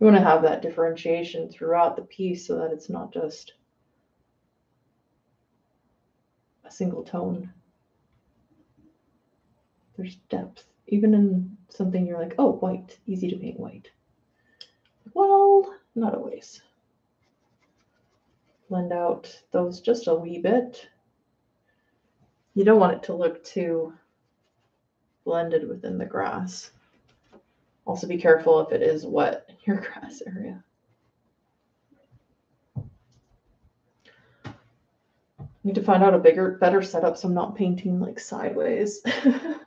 You want to have that differentiation throughout the piece so that it's not just a single tone. There's depth, even in something you're like, oh, white, easy to paint white. Well, not always. Blend out those just a wee bit. You don't want it to look too blended within the grass. Also be careful if it is wet in your grass area. need to find out a bigger, better setup so I'm not painting like sideways. I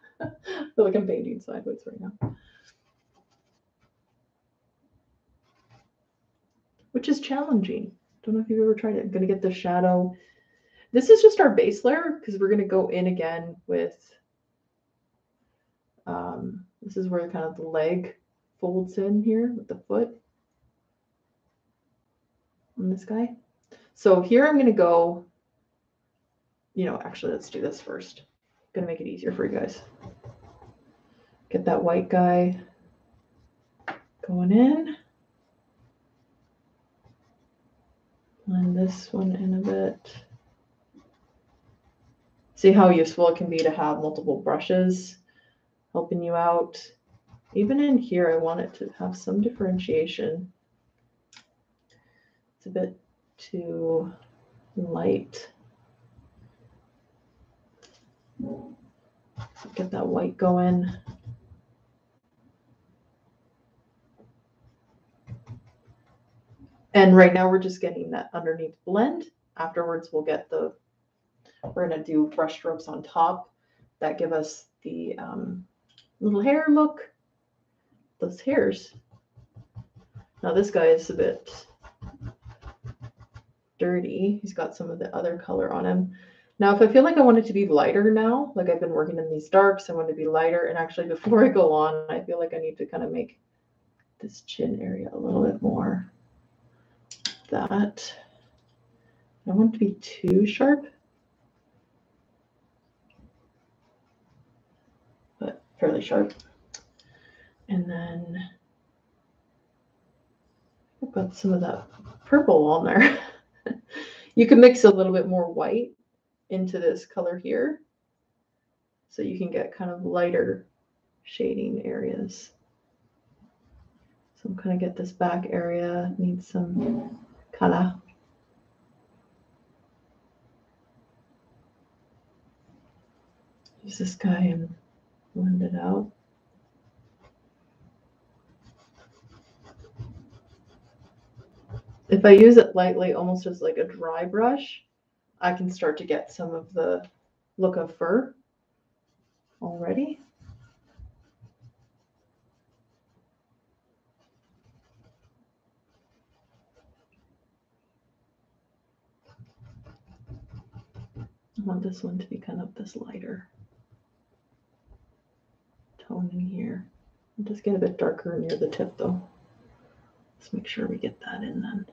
feel like I'm painting sideways right now. Which is challenging. Don't know if you've ever tried it. I'm going to get the shadow. This is just our base layer because we're going to go in again with, um, this is where kind of the leg folds in here with the foot on this guy. So here I'm going to go, you know, actually, let's do this first. Going to make it easier for you guys. Get that white guy going in. Blend this one in a bit. See how useful it can be to have multiple brushes helping you out. Even in here, I want it to have some differentiation. It's a bit too light. Get that white going. And right now we're just getting that underneath blend. Afterwards, we'll get the, we're gonna do brush strokes on top that give us the um, little hair look. Those hairs. Now this guy is a bit dirty. He's got some of the other color on him. Now, if I feel like I want it to be lighter now, like I've been working in these darks, I want to be lighter. And actually, before I go on, I feel like I need to kind of make this chin area a little bit more that. I don't want to be too sharp, but fairly sharp. And then I've got some of that purple on there. you can mix a little bit more white into this color here. So you can get kind of lighter shading areas. So I'm kind of get this back area, needs some color. Use this guy and blend it out. If I use it lightly, almost as like a dry brush, I can start to get some of the look of fur already. Want this one to be kind of this lighter tone in here. I'll just get a bit darker near the tip though. Let's make sure we get that in then.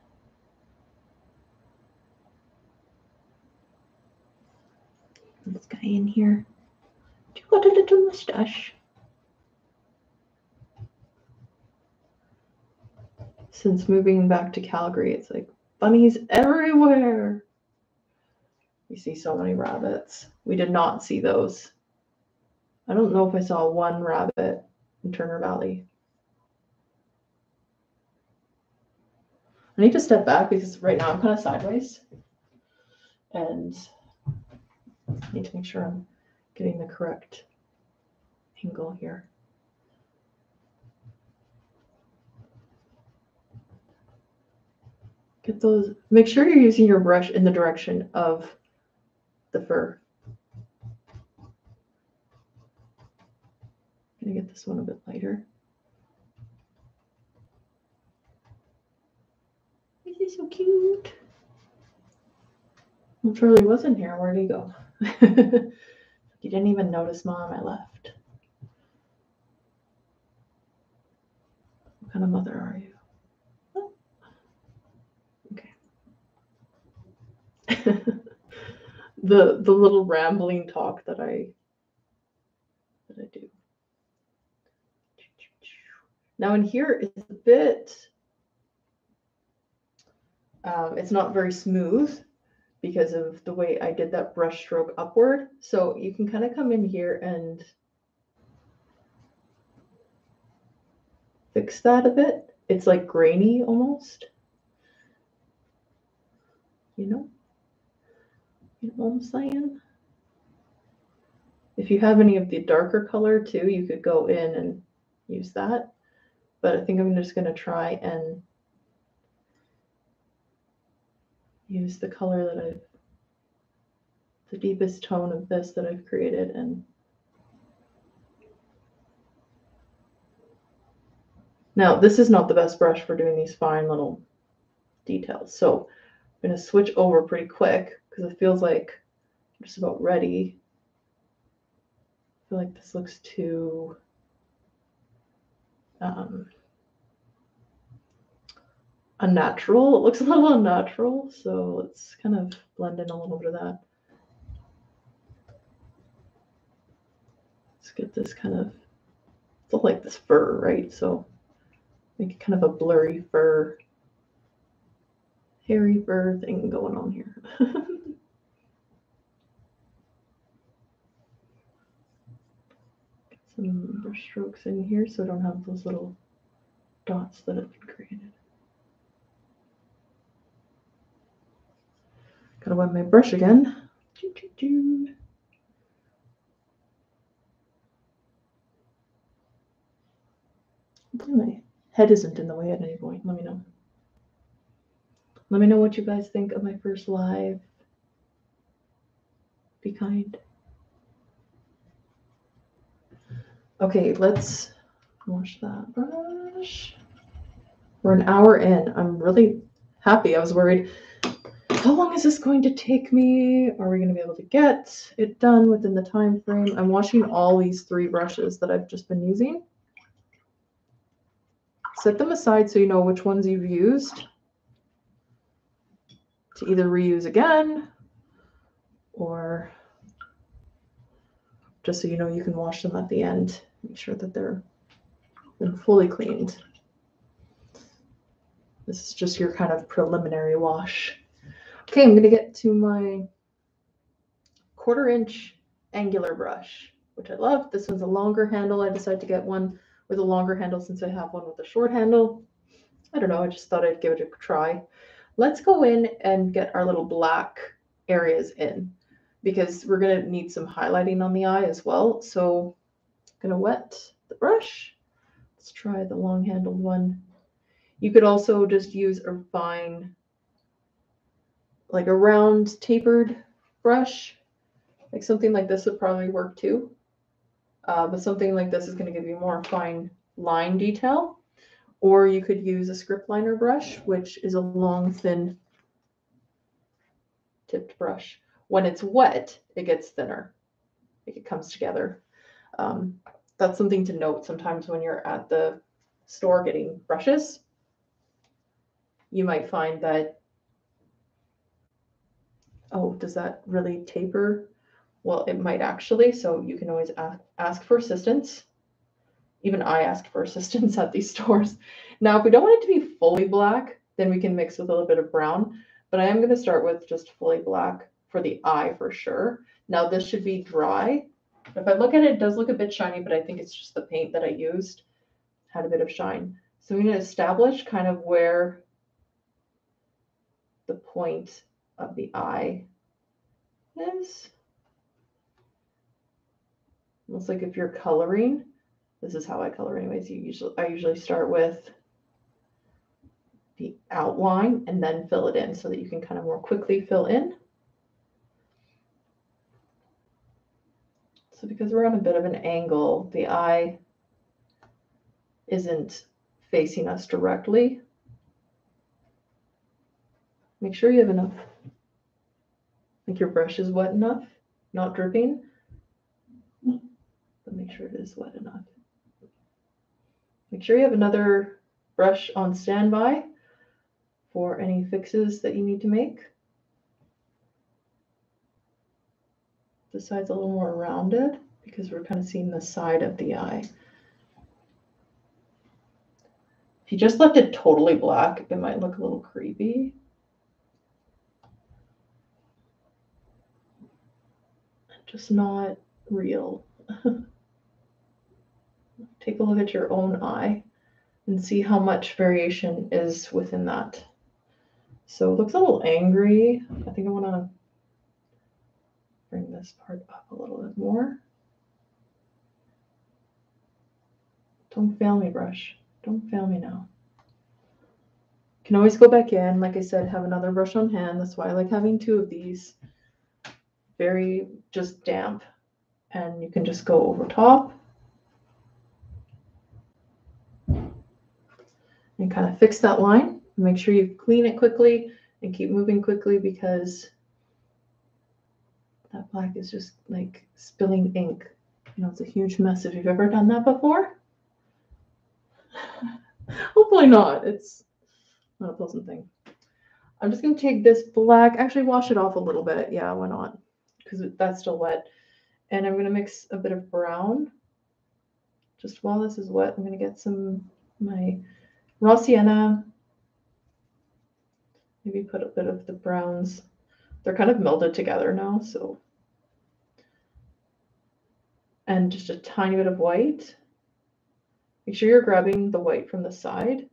This guy in here. Do you got a little mustache. Since moving back to Calgary, it's like bunnies everywhere. We see so many rabbits. We did not see those. I don't know if I saw one rabbit in Turner Valley. I need to step back because right now I'm kind of sideways. And I need to make sure I'm getting the correct angle here. Get those, make sure you're using your brush in the direction of the fur. Gonna get this one a bit lighter. This is so cute. Well, Charlie wasn't here. Where'd he go? you didn't even notice mom I left. What kind of mother are you? Okay. the the little rambling talk that I that I do. Now in here it's a bit um, it's not very smooth because of the way I did that brush stroke upward. So you can kind of come in here and fix that a bit. It's like grainy almost. You know? You know what I'm saying? If you have any of the darker color too, you could go in and use that. But I think I'm just going to try and use the color that I've, the deepest tone of this that I've created and Now, this is not the best brush for doing these fine little details. So I'm going to switch over pretty quick because it feels like I'm just about ready. I feel like this looks too um, unnatural. It looks a little unnatural, so let's kind of blend in a little bit of that. Let's get this kind of, it's all like this fur, right? So make it kind of a blurry fur, hairy fur thing going on here. some brush strokes in here so I don't have those little dots that have been created. Gotta wet my brush again. My head isn't in the way at any point. Let me know. Let me know what you guys think of my first live. Be kind. Okay, let's wash that brush. We're an hour in. I'm really happy. I was worried. How long is this going to take me? Are we going to be able to get it done within the time frame? I'm washing all these three brushes that I've just been using. Set them aside so you know which ones you've used to either reuse again or just so you know you can wash them at the end. Make sure that they're been fully cleaned. This is just your kind of preliminary wash. Okay, I'm gonna get to my quarter inch angular brush, which I love. This one's a longer handle. I decided to get one with a longer handle since I have one with a short handle. I don't know, I just thought I'd give it a try. Let's go in and get our little black areas in because we're gonna need some highlighting on the eye as well. So I'm gonna wet the brush. Let's try the long handled one. You could also just use a fine, like a round tapered brush. Like something like this would probably work too. Uh, but something like this is going to give you more fine line detail. Or you could use a script liner brush, which is a long, thin tipped brush. When it's wet, it gets thinner. It comes together. Um, that's something to note sometimes when you're at the store getting brushes you might find that, oh, does that really taper? Well, it might actually, so you can always ask, ask for assistance. Even I ask for assistance at these stores. Now, if we don't want it to be fully black, then we can mix with a little bit of brown, but I am going to start with just fully black for the eye for sure. Now this should be dry. If I look at it, it does look a bit shiny, but I think it's just the paint that I used had a bit of shine. So I'm going to establish kind of where the point of the eye is. Almost like if you're coloring, this is how I color anyways. You usually I usually start with the outline and then fill it in so that you can kind of more quickly fill in. Because we're on a bit of an angle, the eye isn't facing us directly. Make sure you have enough. Like your brush is wet enough, not dripping. But make sure it is wet enough. Make sure you have another brush on standby for any fixes that you need to make. The side's a little more rounded because we're kind of seeing the side of the eye. If you just left it totally black, it might look a little creepy. just not real. Take a look at your own eye and see how much variation is within that. So it looks a little angry. I think I want to bring this part up a little bit more. Don't fail me, brush. Don't fail me now. Can always go back in. Like I said, have another brush on hand. That's why I like having two of these very just damp and you can just go over top and kind of fix that line. Make sure you clean it quickly and keep moving quickly because that black is just like spilling ink. You know, it's a huge mess if you've ever done that before. Hopefully not. It's not a pleasant thing. I'm just going to take this black, actually wash it off a little bit. Yeah, why not? because that's still wet. And I'm going to mix a bit of brown. Just while this is wet, I'm going to get some my raw sienna. Maybe put a bit of the browns. They're kind of melded together now, so. And just a tiny bit of white. Make sure you're grabbing the white from the side.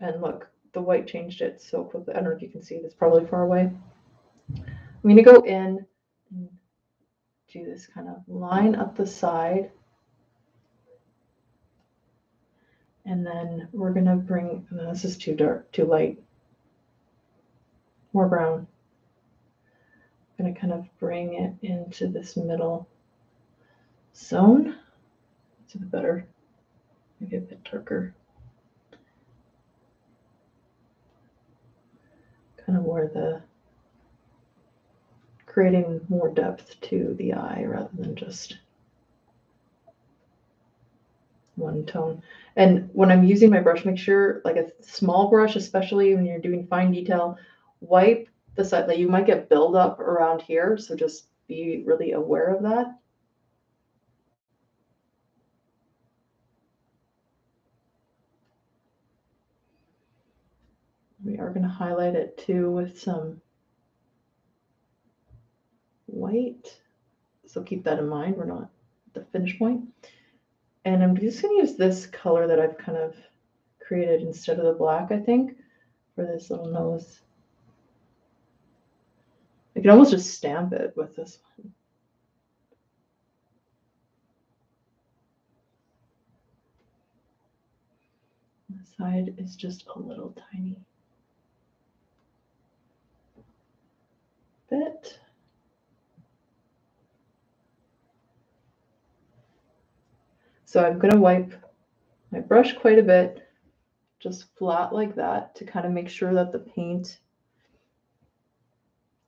And look, the white changed it so quickly. I don't know if you can see, it's probably far away. I'm going to go in and do this kind of line up the side. And then we're going to bring, this is too dark, too light. more brown. I'm gonna kind of bring it into this middle zone. It's a bit better, maybe a bit darker. Kind of where the creating more depth to the eye rather than just one tone. And when I'm using my brush, make sure like a small brush, especially when you're doing fine detail, wipe the side that you might get buildup around here. So just be really aware of that. We are going to highlight it too with some white. So keep that in mind. We're not the finish point. And I'm just going to use this color that I've kind of created instead of the black, I think, for this little nose. I can almost just stamp it with this one. The side is just a little tiny bit. So I'm going to wipe my brush quite a bit, just flat like that to kind of make sure that the paint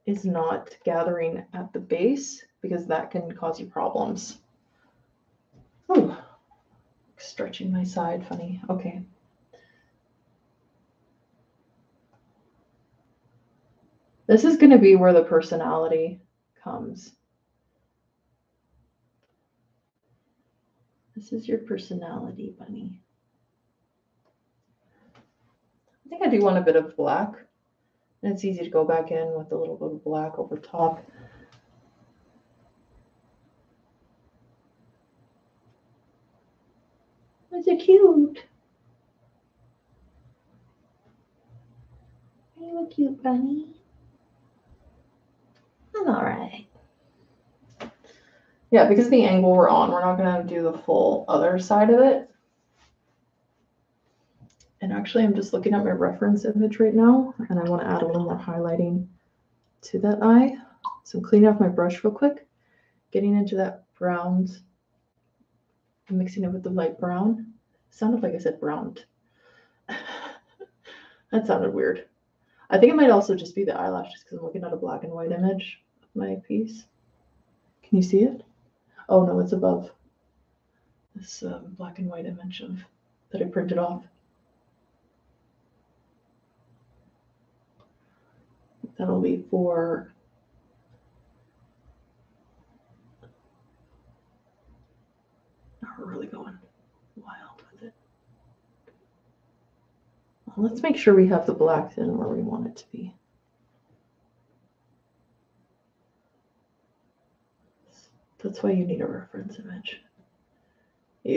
is not gathering at the base because that can cause you problems. Oh, stretching my side funny. Okay. This is going to be where the personality comes. This is your personality, bunny. I think I do want a bit of black. And it's easy to go back in with a little bit of black over top. Is it cute? Are you a cute bunny? I'm all right. Yeah, because the angle we're on, we're not going to do the full other side of it. And actually, I'm just looking at my reference image right now, and I want to add a little more highlighting to that eye. So I'm cleaning off my brush real quick, getting into that browns, mixing it with the light brown. sounded like I said browned. that sounded weird. I think it might also just be the eyelashes because I'm looking at a black and white image of my piece. Can you see it? Oh no, it's above this um, black and white image of that I printed off. That'll be for now we're really going wild with it. Well, let's make sure we have the black in where we want it to be. That's why you need a reference image.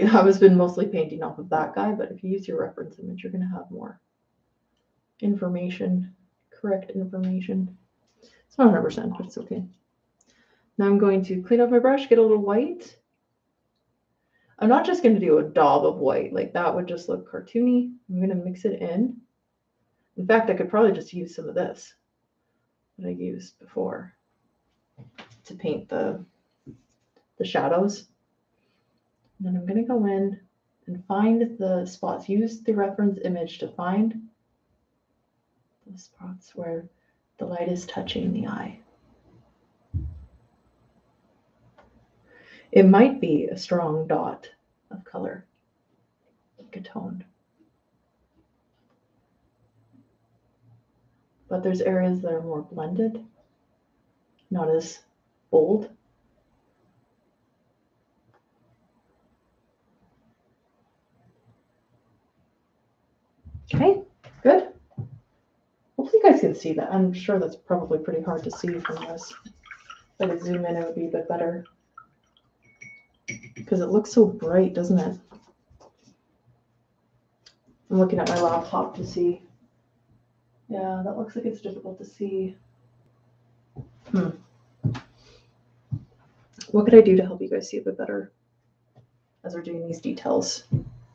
Have been mostly painting off of that guy, but if you use your reference image, you're going to have more information, correct information. It's not 100%, but it's okay. Now I'm going to clean up my brush, get a little white. I'm not just going to do a daub of white, like that would just look cartoony. I'm going to mix it in. In fact, I could probably just use some of this that I used before to paint the the shadows. And then I'm going to go in and find the spots. Use the reference image to find the spots where the light is touching the eye. It might be a strong dot of color, like a tone. But there's areas that are more blended, not as bold. Okay, good. Hopefully you guys can see that. I'm sure that's probably pretty hard to see from this. If I zoom in, it would be a bit better. Because it looks so bright, doesn't it? I'm looking at my laptop to see. Yeah, that looks like it's difficult to see. Hmm. What could I do to help you guys see a bit better as we're doing these details?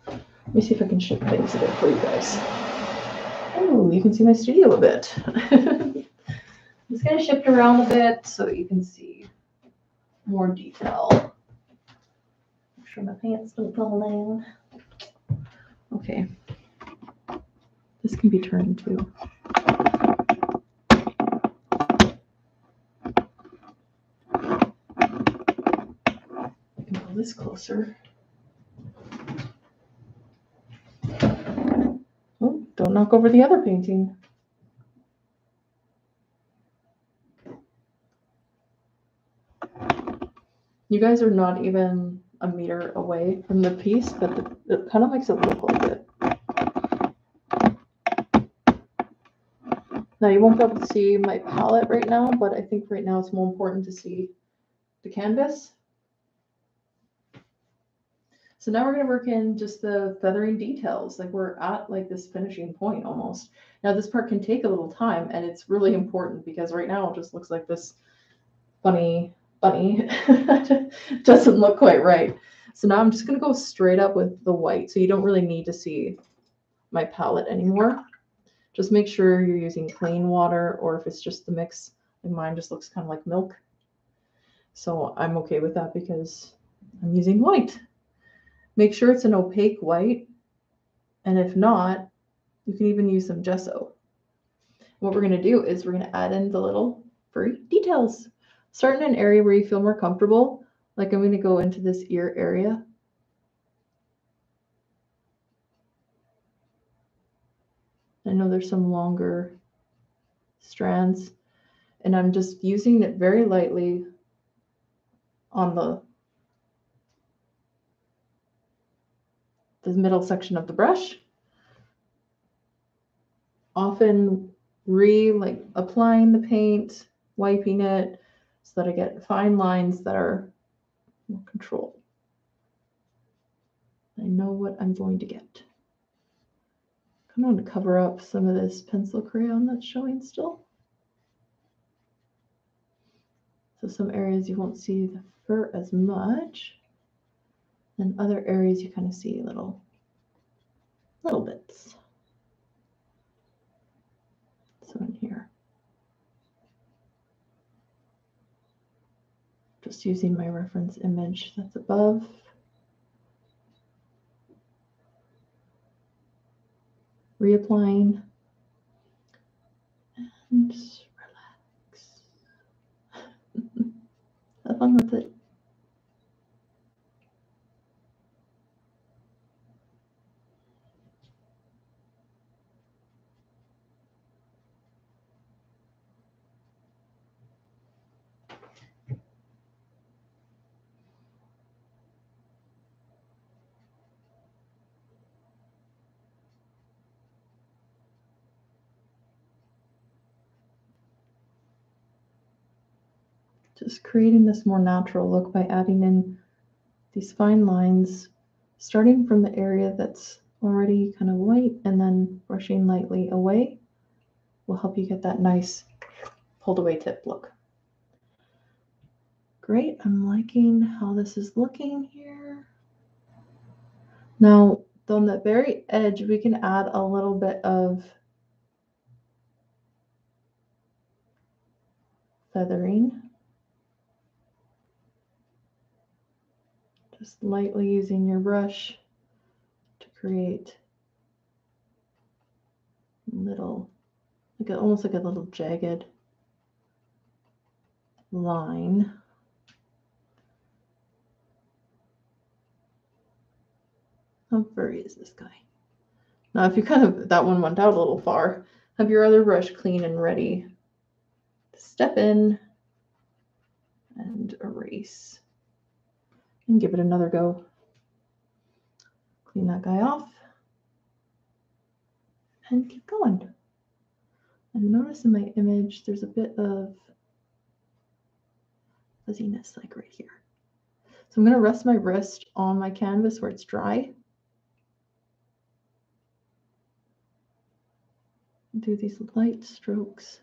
Let me see if I can shift things a bit for you guys. Oh, you can see my studio a bit. I'm just gonna shift around a bit so you can see more detail. Sure my pants don't fall down. Okay. This can be turned too. I can pull this closer. Oh, don't knock over the other painting. You guys are not even a meter away from the piece, but the, it kind of makes it look like it. Now you won't be able to see my palette right now, but I think right now it's more important to see the canvas. So now we're gonna work in just the feathering details. Like we're at like this finishing point almost. Now this part can take a little time and it's really important because right now it just looks like this funny bunny. Doesn't look quite right. So now I'm just gonna go straight up with the white. So you don't really need to see my palette anymore. Just make sure you're using plain water or if it's just the mix, and mine just looks kind of like milk. So I'm okay with that because I'm using white. Make sure it's an opaque white. And if not, you can even use some gesso. What we're gonna do is we're gonna add in the little furry details. Start in an area where you feel more comfortable. Like I'm gonna go into this ear area. I know there's some longer strands and I'm just using it very lightly on the the middle section of the brush. Often re like applying the paint, wiping it so that I get fine lines that are more controlled. I know what I'm going to get. I'm going to cover up some of this pencil crayon that's showing still. So some areas you won't see the fur as much. And other areas you kind of see little, little bits. So in here. Just using my reference image that's above. reapplying and relax. Have fun with it. Just creating this more natural look by adding in these fine lines, starting from the area that's already kind of white and then brushing lightly away will help you get that nice pulled away tip look. Great, I'm liking how this is looking here. Now, on the very edge, we can add a little bit of feathering. Just lightly using your brush to create little, like almost like a little jagged line. How furry is this guy? Now, if you kind of, that one went out a little far, have your other brush clean and ready step in and erase and give it another go. Clean that guy off and keep going. And notice in my image, there's a bit of fuzziness like right here. So I'm going to rest my wrist on my canvas where it's dry. Do these light strokes.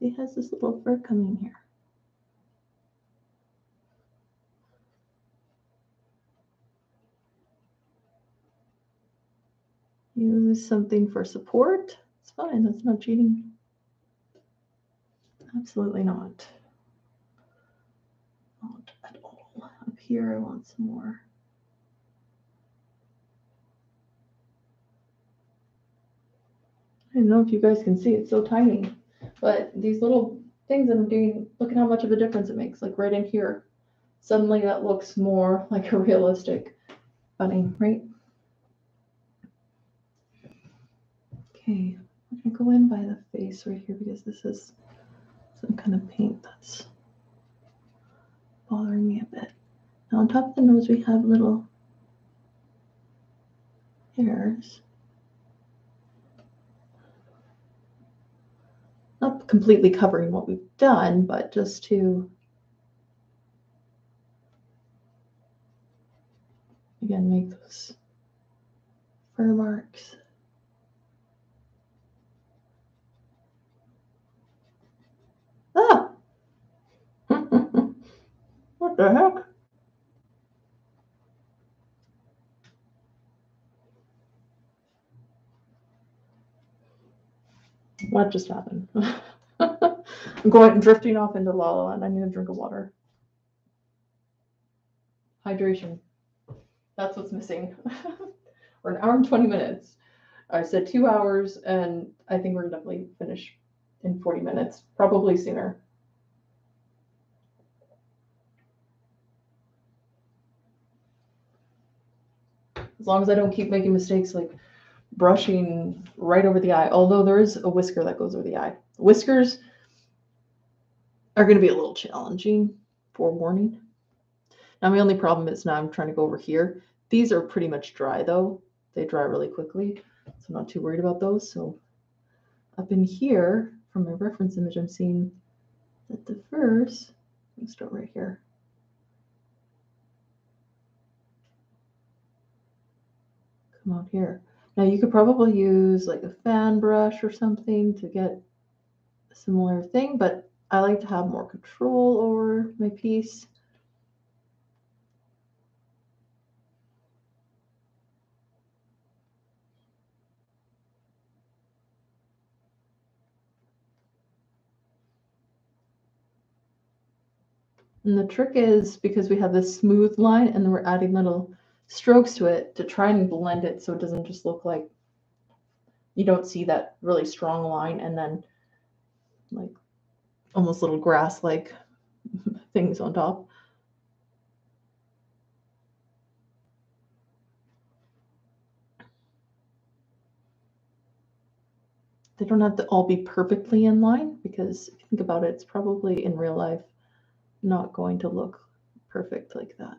He has this little fur coming here. use something for support. It's fine. That's not cheating. Absolutely not. Not at all. Up here, I want some more. I don't know if you guys can see, it's so tiny. But these little things that I'm doing, look at how much of a difference it makes, like right in here. Suddenly that looks more like a realistic bunny, right? Okay, I'm gonna go in by the face right here because this is some kind of paint that's bothering me a bit. Now on top of the nose we have little hairs. Not completely covering what we've done, but just to again make those fur marks. Ah! what the heck? What just happened? I'm going drifting off into La La and I need a drink of water. Hydration. That's what's missing. We're an hour and 20 minutes. I said two hours, and I think we're definitely finish in 40 minutes, probably sooner. As long as I don't keep making mistakes like brushing right over the eye, although there is a whisker that goes over the eye. Whiskers are going to be a little challenging, forewarning. Now, my only problem is now I'm trying to go over here. These are pretty much dry though. They dry really quickly, so I'm not too worried about those. So up in here, from my reference image, I'm seeing that the first, let me start right here. Come out here. Now you could probably use like a fan brush or something to get a similar thing, but I like to have more control over my piece. And the trick is because we have this smooth line and then we're adding little strokes to it to try and blend it so it doesn't just look like you don't see that really strong line and then like almost little grass like things on top. They don't have to all be perfectly in line because if you think about it, it's probably in real life not going to look perfect like that.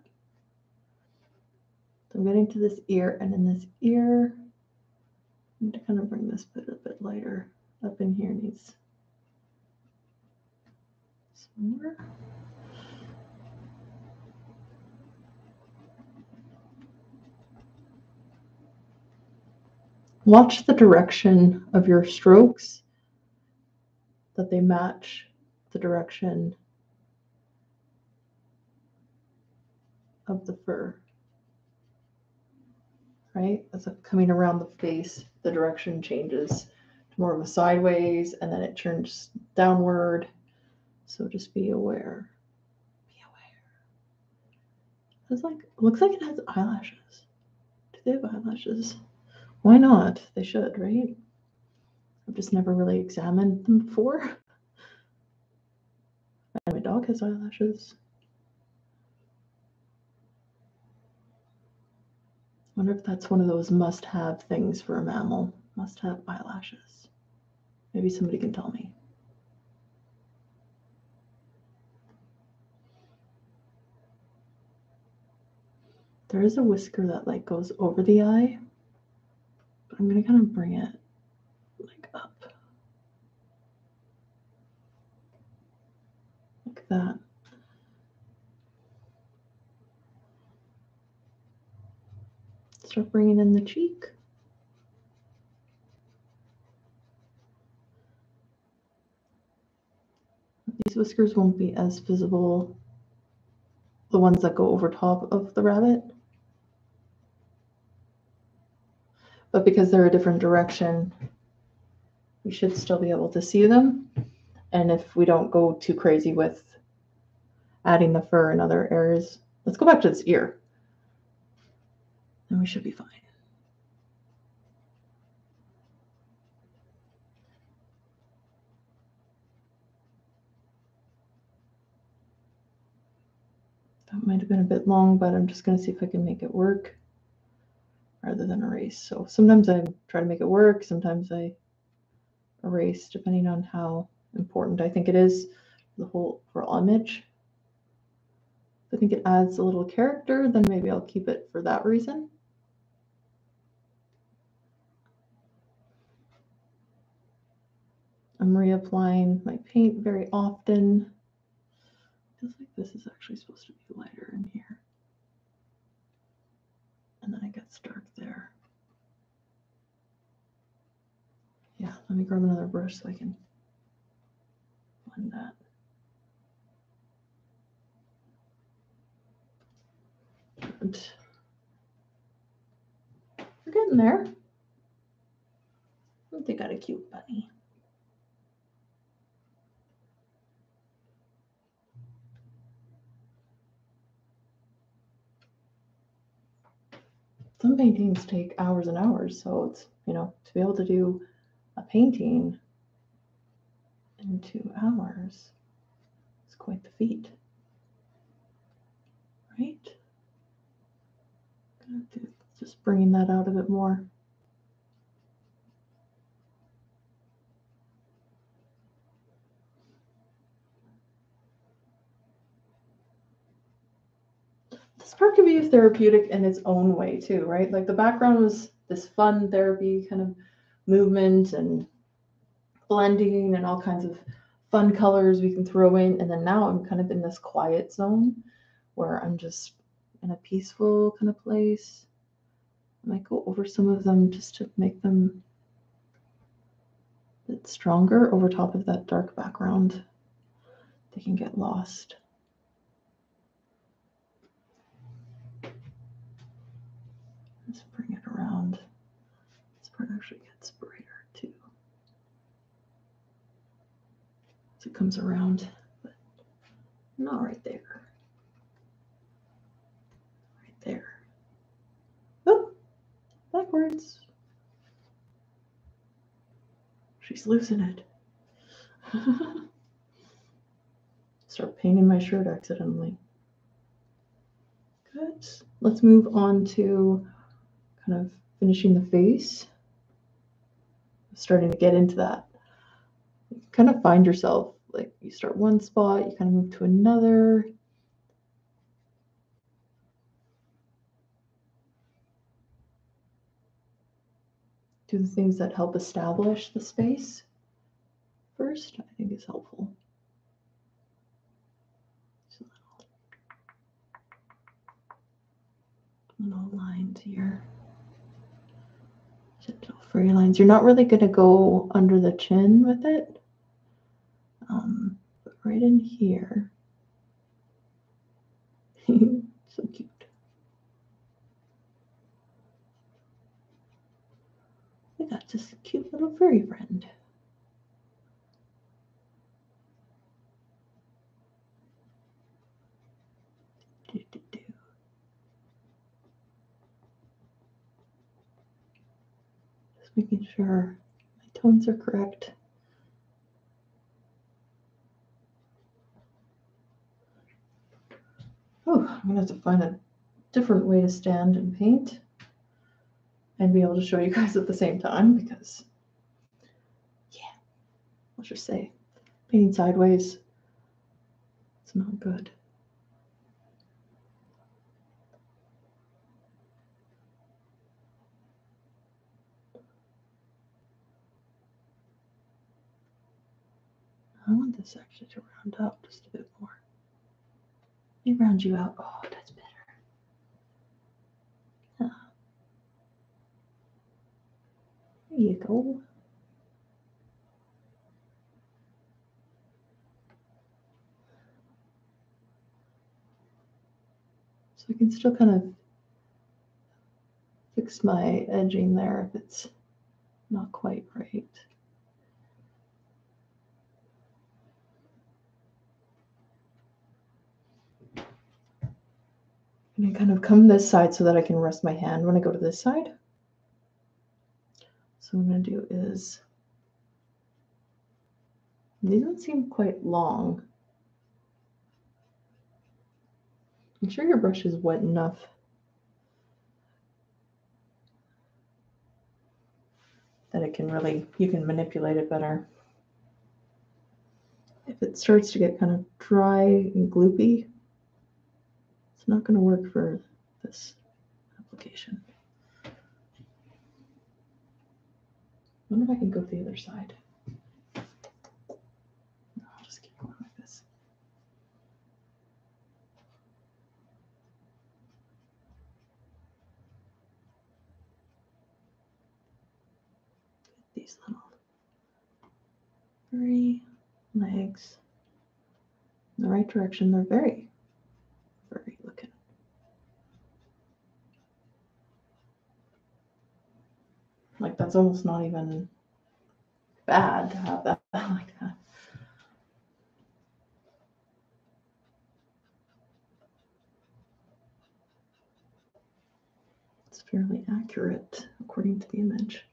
So I'm getting to this ear and in this ear, I need to kind of bring this bit a bit lighter. Up in here needs more. Watch the direction of your strokes, that they match the direction of the fur. Right? As I'm coming around the face, the direction changes to more of a sideways and then it turns downward. So just be aware. Be aware. It's like looks like it has eyelashes. Do they have eyelashes? Why not? They should, right? I've just never really examined them before. My dog has eyelashes. Wonder if that's one of those must have things for a mammal. Must have eyelashes. Maybe somebody can tell me. There is a whisker that like goes over the eye, but I'm gonna kind of bring it like up. Like that. Start bringing in the cheek. These whiskers won't be as visible, the ones that go over top of the rabbit. but because they're a different direction, we should still be able to see them. And if we don't go too crazy with adding the fur in other areas, let's go back to this ear. And we should be fine. That might have been a bit long, but I'm just going to see if I can make it work rather than erase. So sometimes I try to make it work, sometimes I erase depending on how important I think it is the whole overall image. If I think it adds a little character, then maybe I'll keep it for that reason. I'm reapplying my paint very often. Feels like this is actually supposed to be lighter in here. And then it gets dark there. Yeah, let me grab another brush so I can blend that. We're getting there. I think they got a cute bunny. Some paintings take hours and hours. So it's, you know, to be able to do a painting in two hours is quite the feat. Right? Just bringing that out a bit more. This part can be therapeutic in its own way too, right? Like the background was this fun therapy kind of movement and blending and all kinds of fun colors we can throw in. And then now I'm kind of in this quiet zone where I'm just in a peaceful kind of place. I might go over some of them just to make them a bit stronger over top of that dark background. They can get lost. Let's bring it around. This part actually gets brighter too. As it comes around, but not right there. Right there. Oh, backwards. She's losing it. Start painting my shirt accidentally. Good. Let's move on to kind of finishing the face, starting to get into that. You kind of find yourself like you start one spot, you kind of move to another. Do the things that help establish the space first, I think is helpful. little lines here gentle furry lines. You're not really going to go under the chin with it. Um, but right in here. so cute. We got a cute little furry friend. Making sure my tones are correct. Oh, I'm gonna have to find a different way to stand and paint and be able to show you guys at the same time because, yeah, let's just say painting sideways, it's not good. I want this actually to round out just a bit more. Let me round you out. Oh, that's better. Yeah. There you go. So I can still kind of fix my edging there if it's not quite right. And I kind of come this side so that I can rest my hand when I go to this side. So what I'm going to do is, these don't seem quite long. I'm sure your brush is wet enough. That it can really, you can manipulate it better. If it starts to get kind of dry and gloopy, it's not going to work for this application. I wonder if I can go to the other side. No, I'll just keep going like this. These little three legs in the right direction. They're very, very looking. Like that's almost not even bad to have that like that. It's fairly accurate according to the image.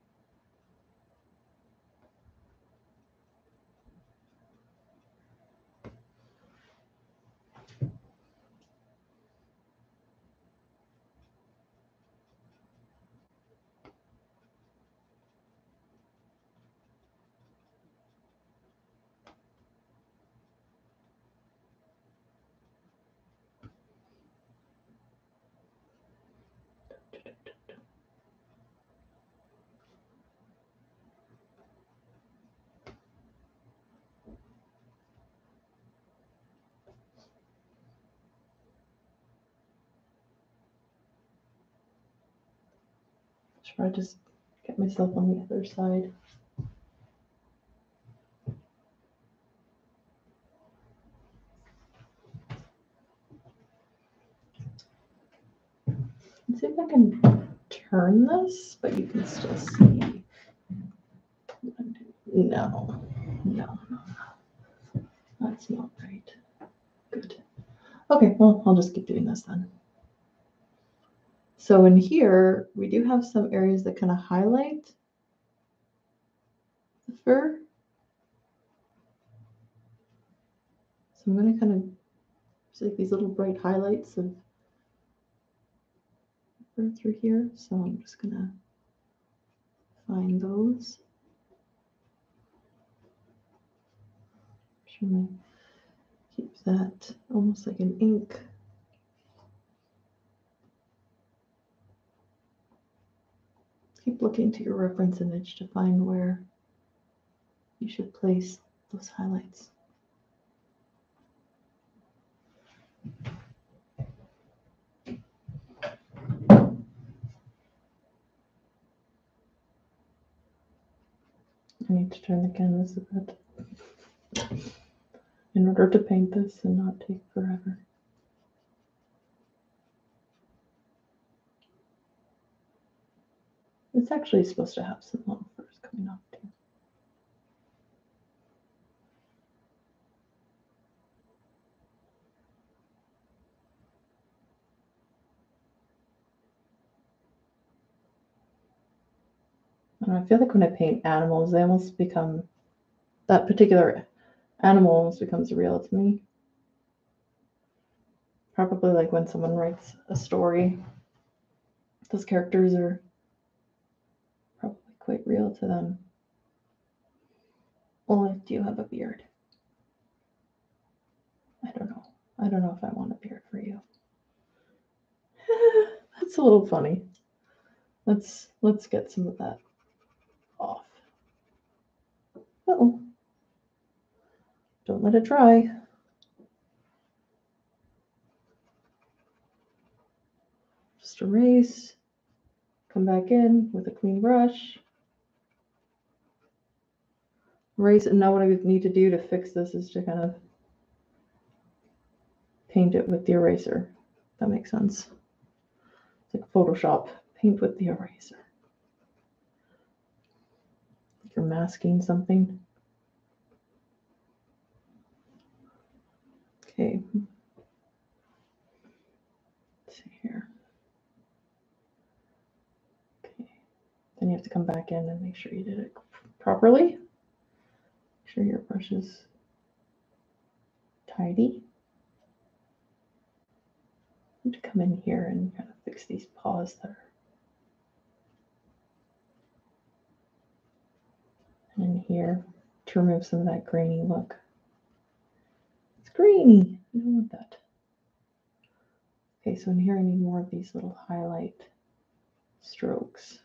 Should probably just get myself on the other side. Let's see if I can turn this, but you can still see. No, no, no, no. That's not right. Good. Okay, well, I'll just keep doing this then. So in here, we do have some areas that kind of highlight the fur. So I'm going to kind of see like these little bright highlights of fur through here. So I'm just going to find those. Keep that almost like an ink. Keep looking to your reference image to find where you should place those highlights. I need to turn the canvas a bit in order to paint this and not take forever. It's actually supposed to have some long furs coming off too. I feel like when I paint animals, they almost become that particular animal almost becomes real to me. Probably like when someone writes a story, those characters are quite real to them. Only do you have a beard? I don't know. I don't know if I want a beard for you. That's a little funny. Let's let's get some of that off. Uh-oh. Don't let it dry. Just erase. Come back in with a clean brush. Erase, and now what I need to do to fix this is to kind of paint it with the eraser. That makes sense. It's like Photoshop paint with the eraser. Like you're masking something. Okay. Let's see here. Okay. Then you have to come back in and make sure you did it properly. Sure your brush is tidy. need to come in here and kind of fix these paws there. And in here to remove some of that grainy look. It's grainy. I don't want that. Okay, so in here I need more of these little highlight strokes.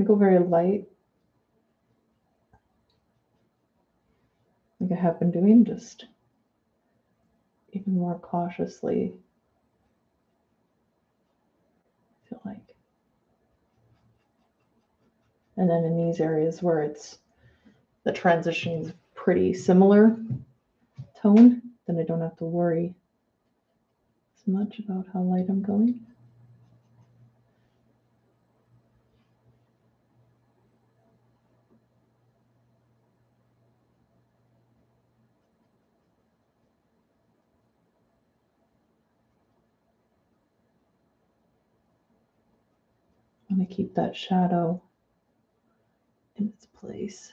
I go very light. Like I have been doing, just even more cautiously. I feel like. And then in these areas where it's the transition is pretty similar tone, then I don't have to worry as much about how light I'm going. Going to keep that shadow in its place.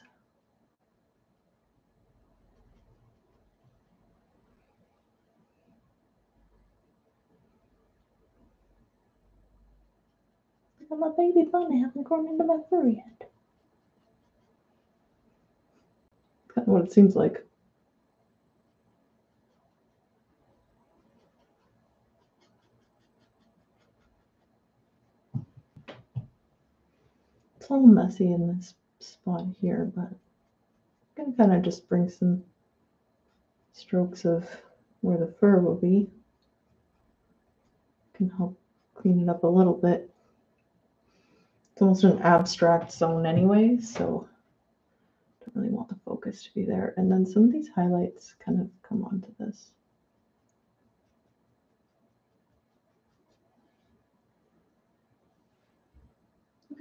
I'm a baby bunny. I haven't grown into my fur yet. Kind of what it seems like. It's a little messy in this spot here, but I'm gonna kind of just bring some strokes of where the fur will be. Can help clean it up a little bit. It's almost an abstract zone anyway, so don't really want the focus to be there. And then some of these highlights kind of come onto this.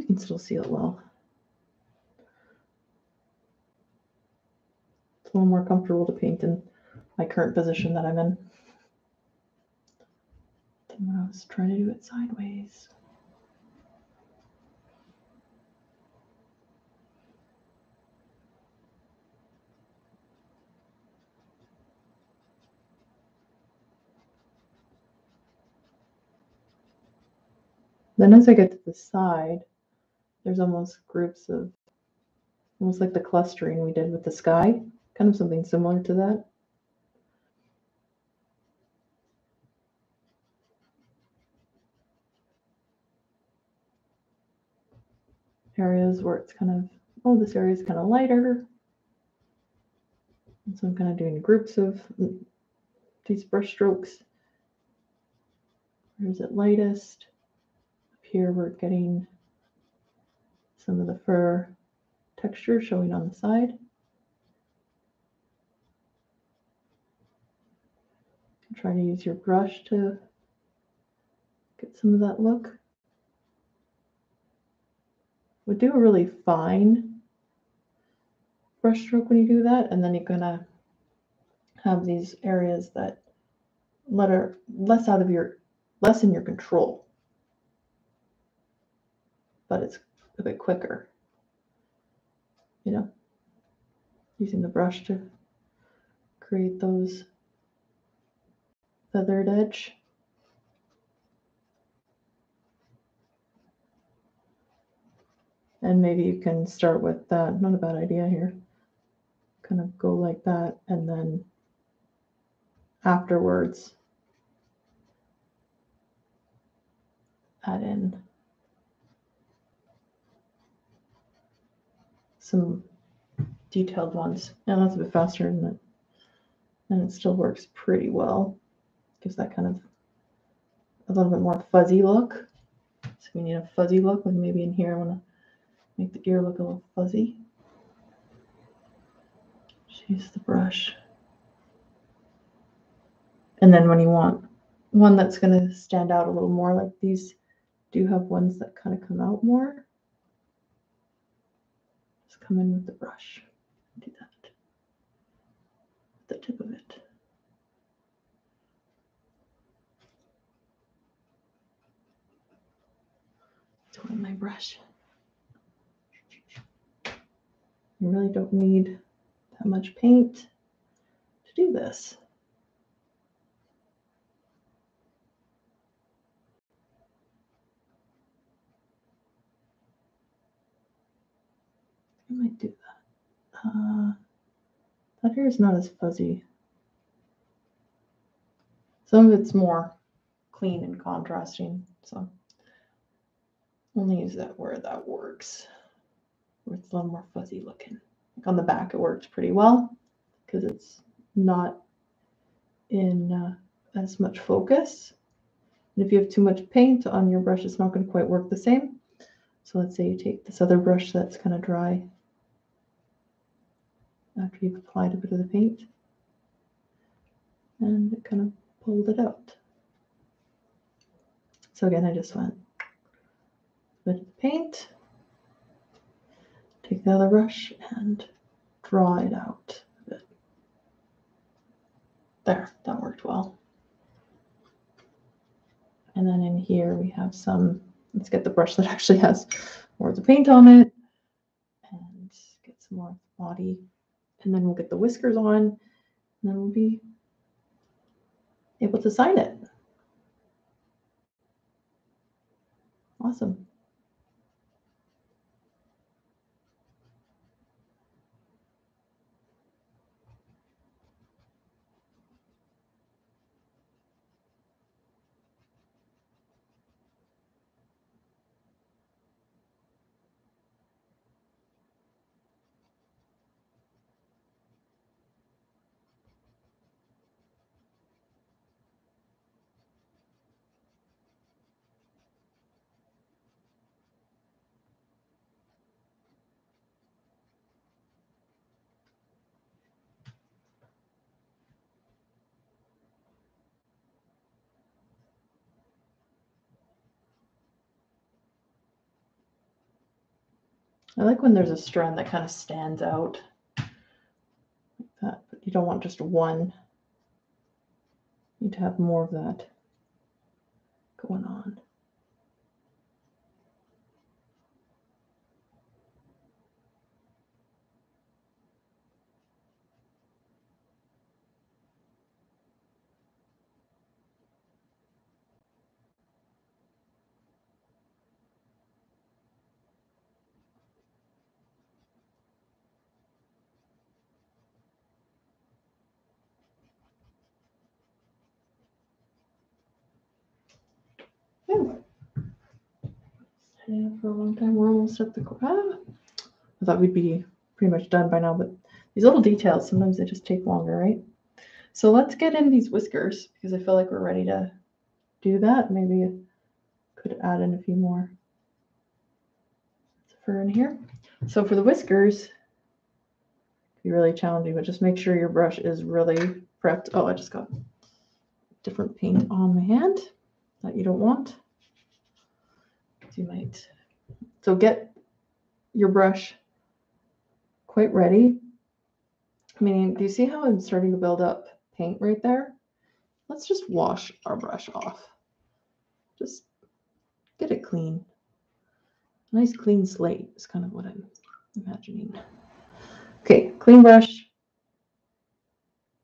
Can still see it well. It's a little more comfortable to paint in my current position that I'm in. Than when I was trying to do it sideways. Then as I get to the side, there's almost groups of, almost like the clustering we did with the sky, kind of something similar to that. Areas where it's kind of, oh, this area is kind of lighter. And so I'm kind of doing groups of these brush strokes. Where is it lightest? Up here we're getting some of the fur texture showing on the side. Try to use your brush to get some of that look. Would do a really fine brush stroke when you do that, and then you're gonna have these areas that let are less out of your less in your control but it's bit quicker. You know, using the brush to create those feathered edge. And maybe you can start with that, not a bad idea here. Kind of go like that and then afterwards add in some detailed ones. And that's a bit faster than it. And it still works pretty well. Gives that kind of a little bit more fuzzy look. So we need a fuzzy look, like maybe in here I want to make the ear look a little fuzzy. Use the brush. And then when you want one that's going to stand out a little more. Like these do have ones that kind of come out more. Come in with the brush. Do that. The tip of it. Toy my brush. You really don't need that much paint to do this. I might do that. Uh, that hair is not as fuzzy. Some of it's more clean and contrasting, so only use that where that works, where it's a little more fuzzy looking. Like on the back, it works pretty well because it's not in uh, as much focus. And if you have too much paint on your brush, it's not going to quite work the same. So let's say you take this other brush that's kind of dry after you've applied a bit of the paint and it kind of pulled it out. So again, I just went with the paint, take the other brush and draw it out a bit. There, that worked well. And then in here we have some, let's get the brush that actually has more of the paint on it and get some more body and then we'll get the whiskers on, and then we'll be able to sign it. Awesome. I like when there's a strand that kind of stands out like that, but you don't want just one. You need to have more of that going on. Yeah, for a long time. We're almost at the. Ah, I thought we'd be pretty much done by now, but these little details sometimes they just take longer, right? So let's get in these whiskers because I feel like we're ready to do that. Maybe I could add in a few more fur in here. So for the whiskers, be really challenging, but just make sure your brush is really prepped. Oh, I just got different paint on my hand that you don't want you might. So get your brush quite ready. I mean, do you see how I'm starting to build up paint right there? Let's just wash our brush off. Just get it clean. Nice clean slate is kind of what I'm imagining. Okay, clean brush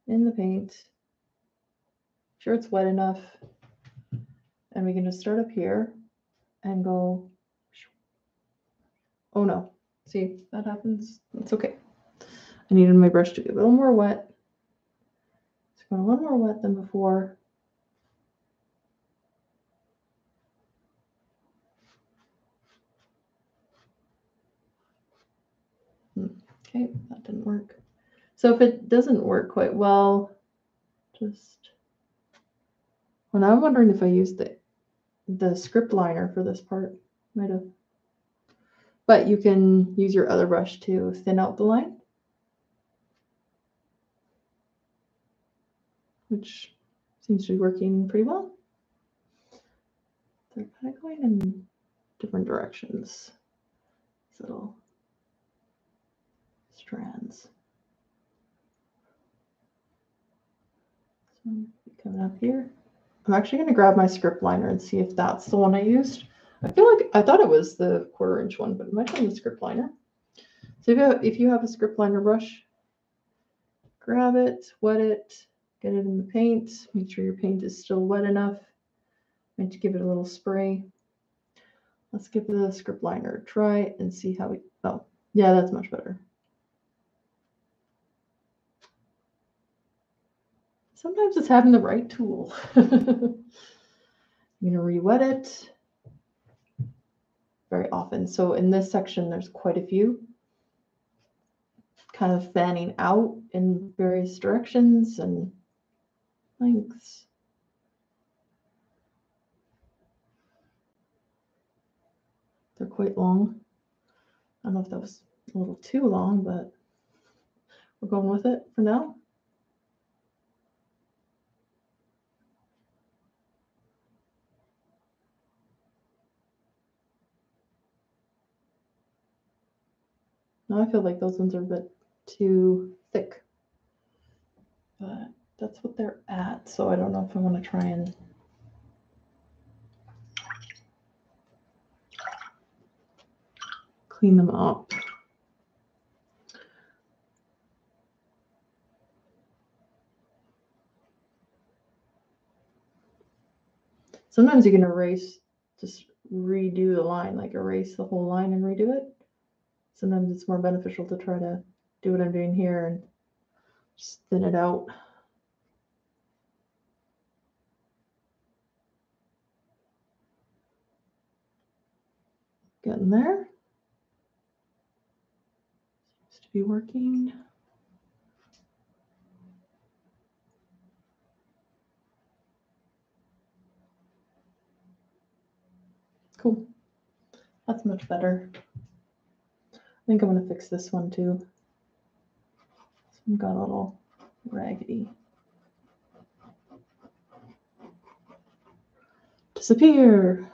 in the paint. Sure it's wet enough. And we can just start up here and go, oh no, see, that happens. It's okay. I needed my brush to be a little more wet. It's going a little more wet than before. Hmm, okay, that didn't work. So if it doesn't work quite well, just, well, now I'm wondering if I used the the script liner for this part. Might have. But you can use your other brush to thin out the line. Which seems to be working pretty well. they're kind of going in different directions. These little strands. So coming up here. I'm actually going to grab my script liner and see if that's the one I used. I feel like I thought it was the quarter inch one, but it might be the script liner. So if you, have, if you have a script liner brush, grab it, wet it, get it in the paint. Make sure your paint is still wet enough. And to give it a little spray. Let's give the script liner a try and see how we, oh, yeah, that's much better. Sometimes it's having the right tool. I'm going to re-wet it very often. So in this section, there's quite a few kind of fanning out in various directions and lengths. They're quite long. I don't know if that was a little too long, but we're going with it for now. Now I feel like those ones are a bit too thick, but that's what they're at. So I don't know if I want to try and clean them up. Sometimes you can erase, just redo the line, like erase the whole line and redo it. Sometimes it's more beneficial to try to do what I'm doing here and just thin it out. Getting there. Seems to be working. Cool. That's much better. I think I'm going to fix this one too. This one got a little raggedy. Disappear.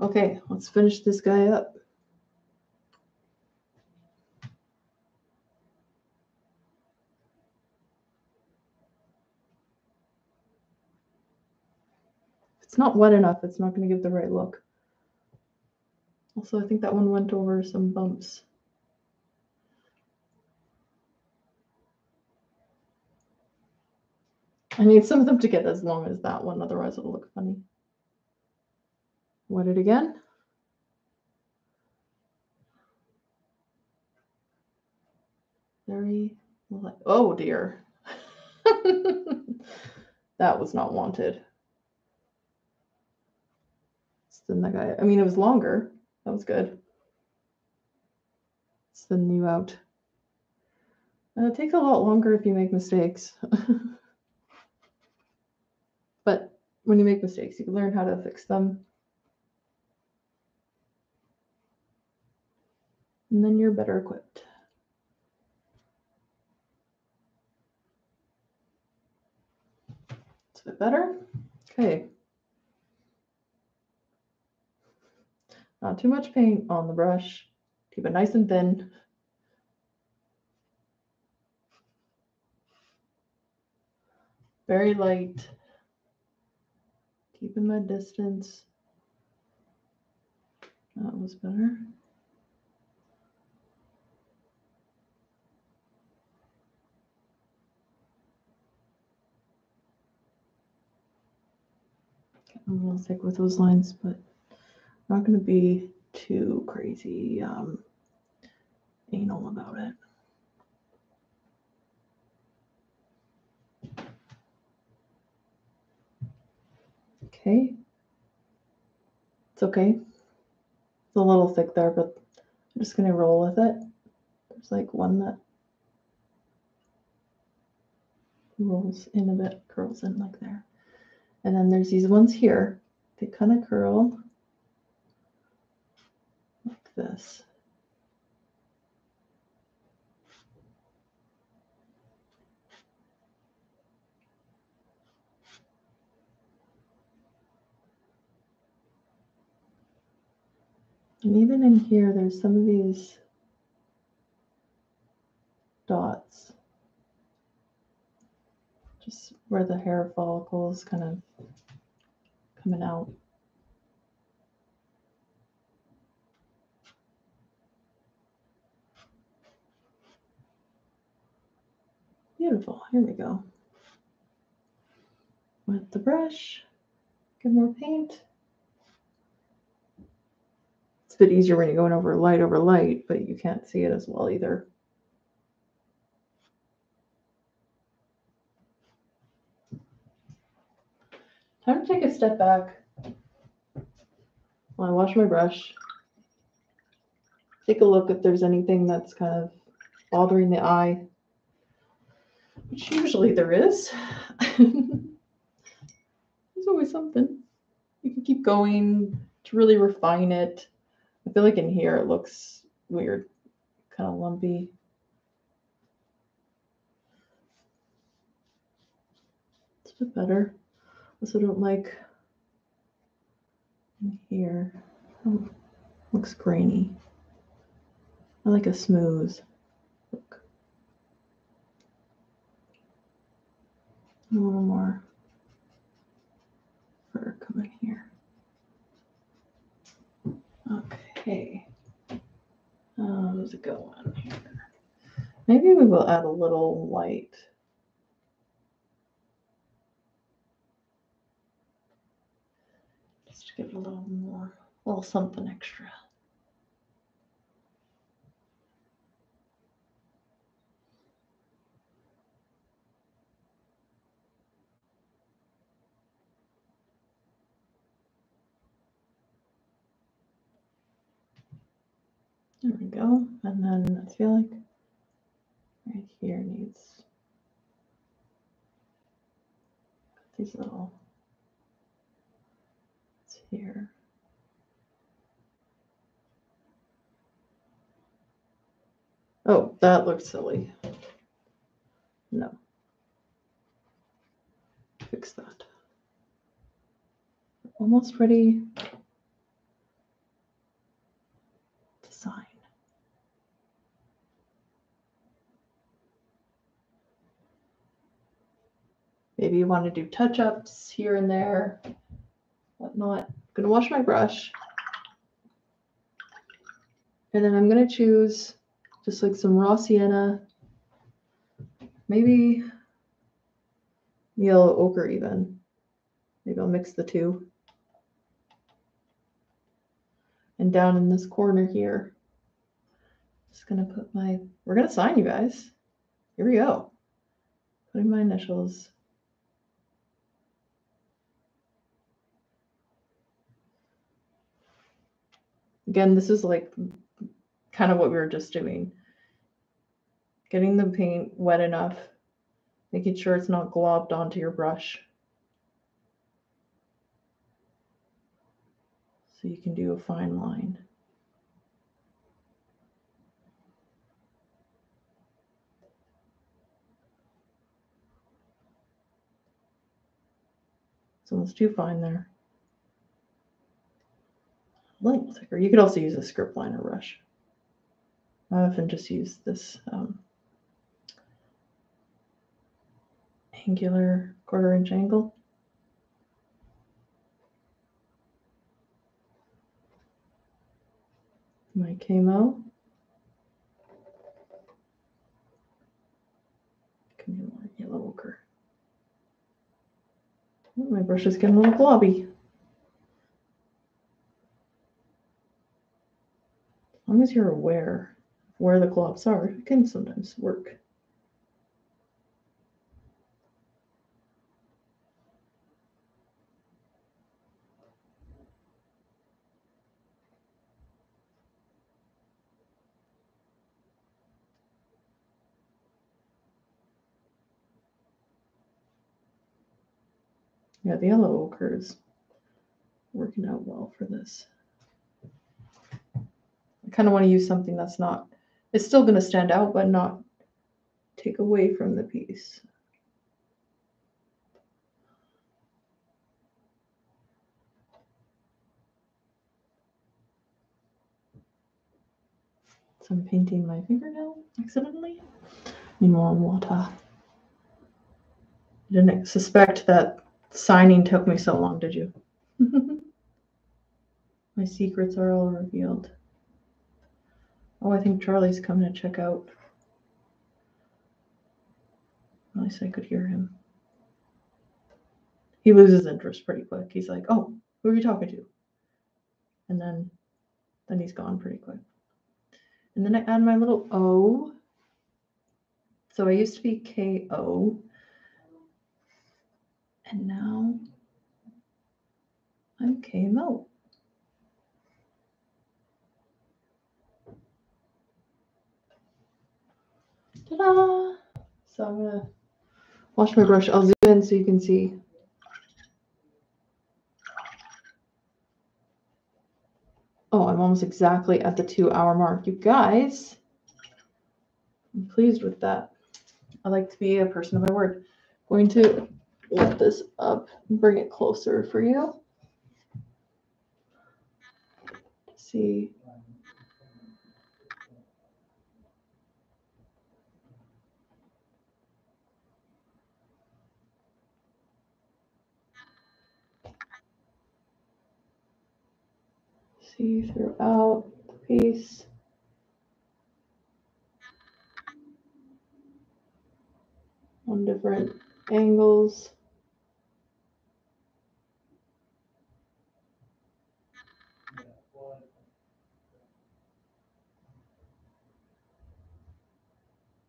Okay, let's finish this guy up. It's not wet enough, it's not going to give the right look. Also, I think that one went over some bumps. I need some of them to get as long as that one, otherwise it'll look funny. Wet it again. Very, oh dear. that was not wanted. Thin that guy, I mean, it was longer. That was good. Thin you out. Uh, it takes a lot longer if you make mistakes. but when you make mistakes, you can learn how to fix them. And then you're better equipped. It's a bit better. Okay. Not too much paint on the brush. Keep it nice and thin. Very light. Keeping my distance. That was better. I'm gonna with those lines, but not going to be too crazy um, anal about it. Okay. It's okay. It's a little thick there, but I'm just going to roll with it. There's like one that rolls in a bit, curls in like there. And then there's these ones here. They kind of curl this. And even in here, there's some of these dots, just where the hair follicles kind of coming out. Beautiful. Here we go. With the brush, get more paint. It's a bit easier when you're going over light over light, but you can't see it as well either. Time to take a step back. While I wash my brush. Take a look if there's anything that's kind of bothering the eye which usually there is. There's always something. You can keep going to really refine it. I feel like in here it looks weird, kind of lumpy. It's a bit better. Also don't like in here. Oh, looks grainy. I like a smooth. A little more fur coming here. Okay. How's it going here? Maybe we will add a little white. Just to give it a little more, a little something extra. There we go. And then I feel like right here needs these little it's here. Oh, that looks silly. No. Fix that. Almost ready to sign. Maybe you want to do touch ups here and there, whatnot. I'm gonna wash my brush. And then I'm gonna choose just like some raw sienna, maybe yellow ochre even. Maybe I'll mix the two. And down in this corner here, just gonna put my, we're gonna sign you guys. Here we go. Putting my initials. Again, this is like kind of what we were just doing. Getting the paint wet enough, making sure it's not globbed onto your brush. So you can do a fine line. It's almost too fine there little thicker. You could also use a script liner brush. I often just use this um, angular quarter inch angle. My camo. Can be more yellow ochre. My brush is getting a little globby. Long as you're aware where the globs are, it can sometimes work. Yeah, the yellow ochre is working out well for this kind of want to use something that's not, it's still going to stand out, but not take away from the piece. So I'm painting my fingernail accidentally. Meanwhile, water. Didn't suspect that signing took me so long, did you? my secrets are all revealed. Oh, I think Charlie's coming to check out. At least I could hear him. He loses interest pretty quick. He's like, "Oh, who are you talking to?" And then, then he's gone pretty quick. And then I add my little O. So I used to be K O, and now I'm KMO. Ta-da! So I'm gonna wash my brush. I'll zoom in so you can see. Oh, I'm almost exactly at the two hour mark. You guys, I'm pleased with that. I like to be a person of my word. Going to lift this up and bring it closer for you. See. See throughout the piece. On different angles.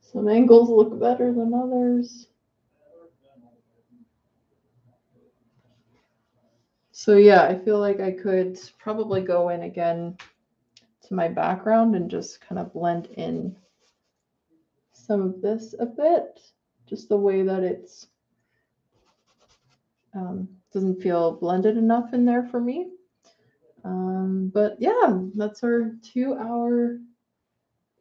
Some angles look better than others. So yeah, I feel like I could probably go in again to my background and just kind of blend in some of this a bit, just the way that it's um, doesn't feel blended enough in there for me. Um, but yeah, that's our two hour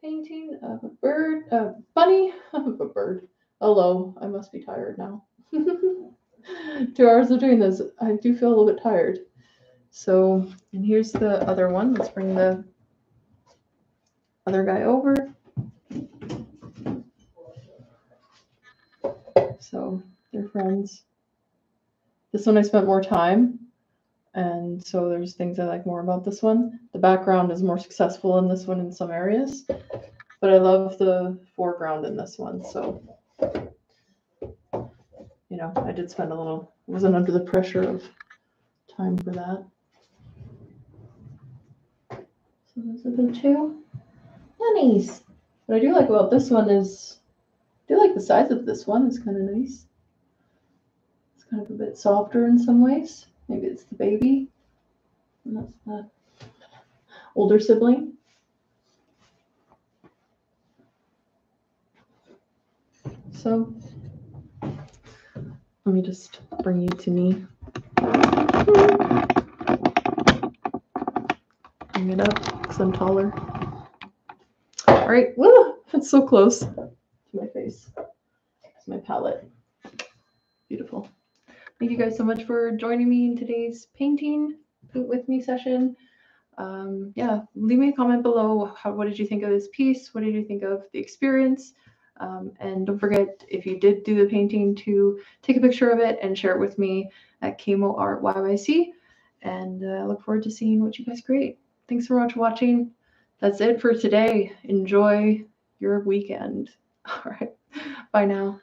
painting of a bird, a bunny, of a bird. Hello, I must be tired now. Two hours of doing this, I do feel a little bit tired. So, and here's the other one. Let's bring the other guy over. So they're friends. This one I spent more time, and so there's things I like more about this one. The background is more successful in this one in some areas, but I love the foreground in this one. So, you know, I did spend a little, wasn't under the pressure of time for that. So those are the two bunnies. What I do like about this one is, I do like the size of this one. It's kind of nice. It's kind of a bit softer in some ways. Maybe it's the baby. And that's the older sibling. So let me just bring you to me. Bring it up because I'm taller. All right, woo, it's so close to my face. It's my palette. Beautiful. Thank you guys so much for joining me in today's painting paint with me session. Um, yeah, leave me a comment below. How, what did you think of this piece? What did you think of the experience? Um, and don't forget, if you did do the painting, to take a picture of it and share it with me at KMoArtYYC. And I uh, look forward to seeing what you guys create. Thanks so much for watching. That's it for today. Enjoy your weekend. All right. Bye now.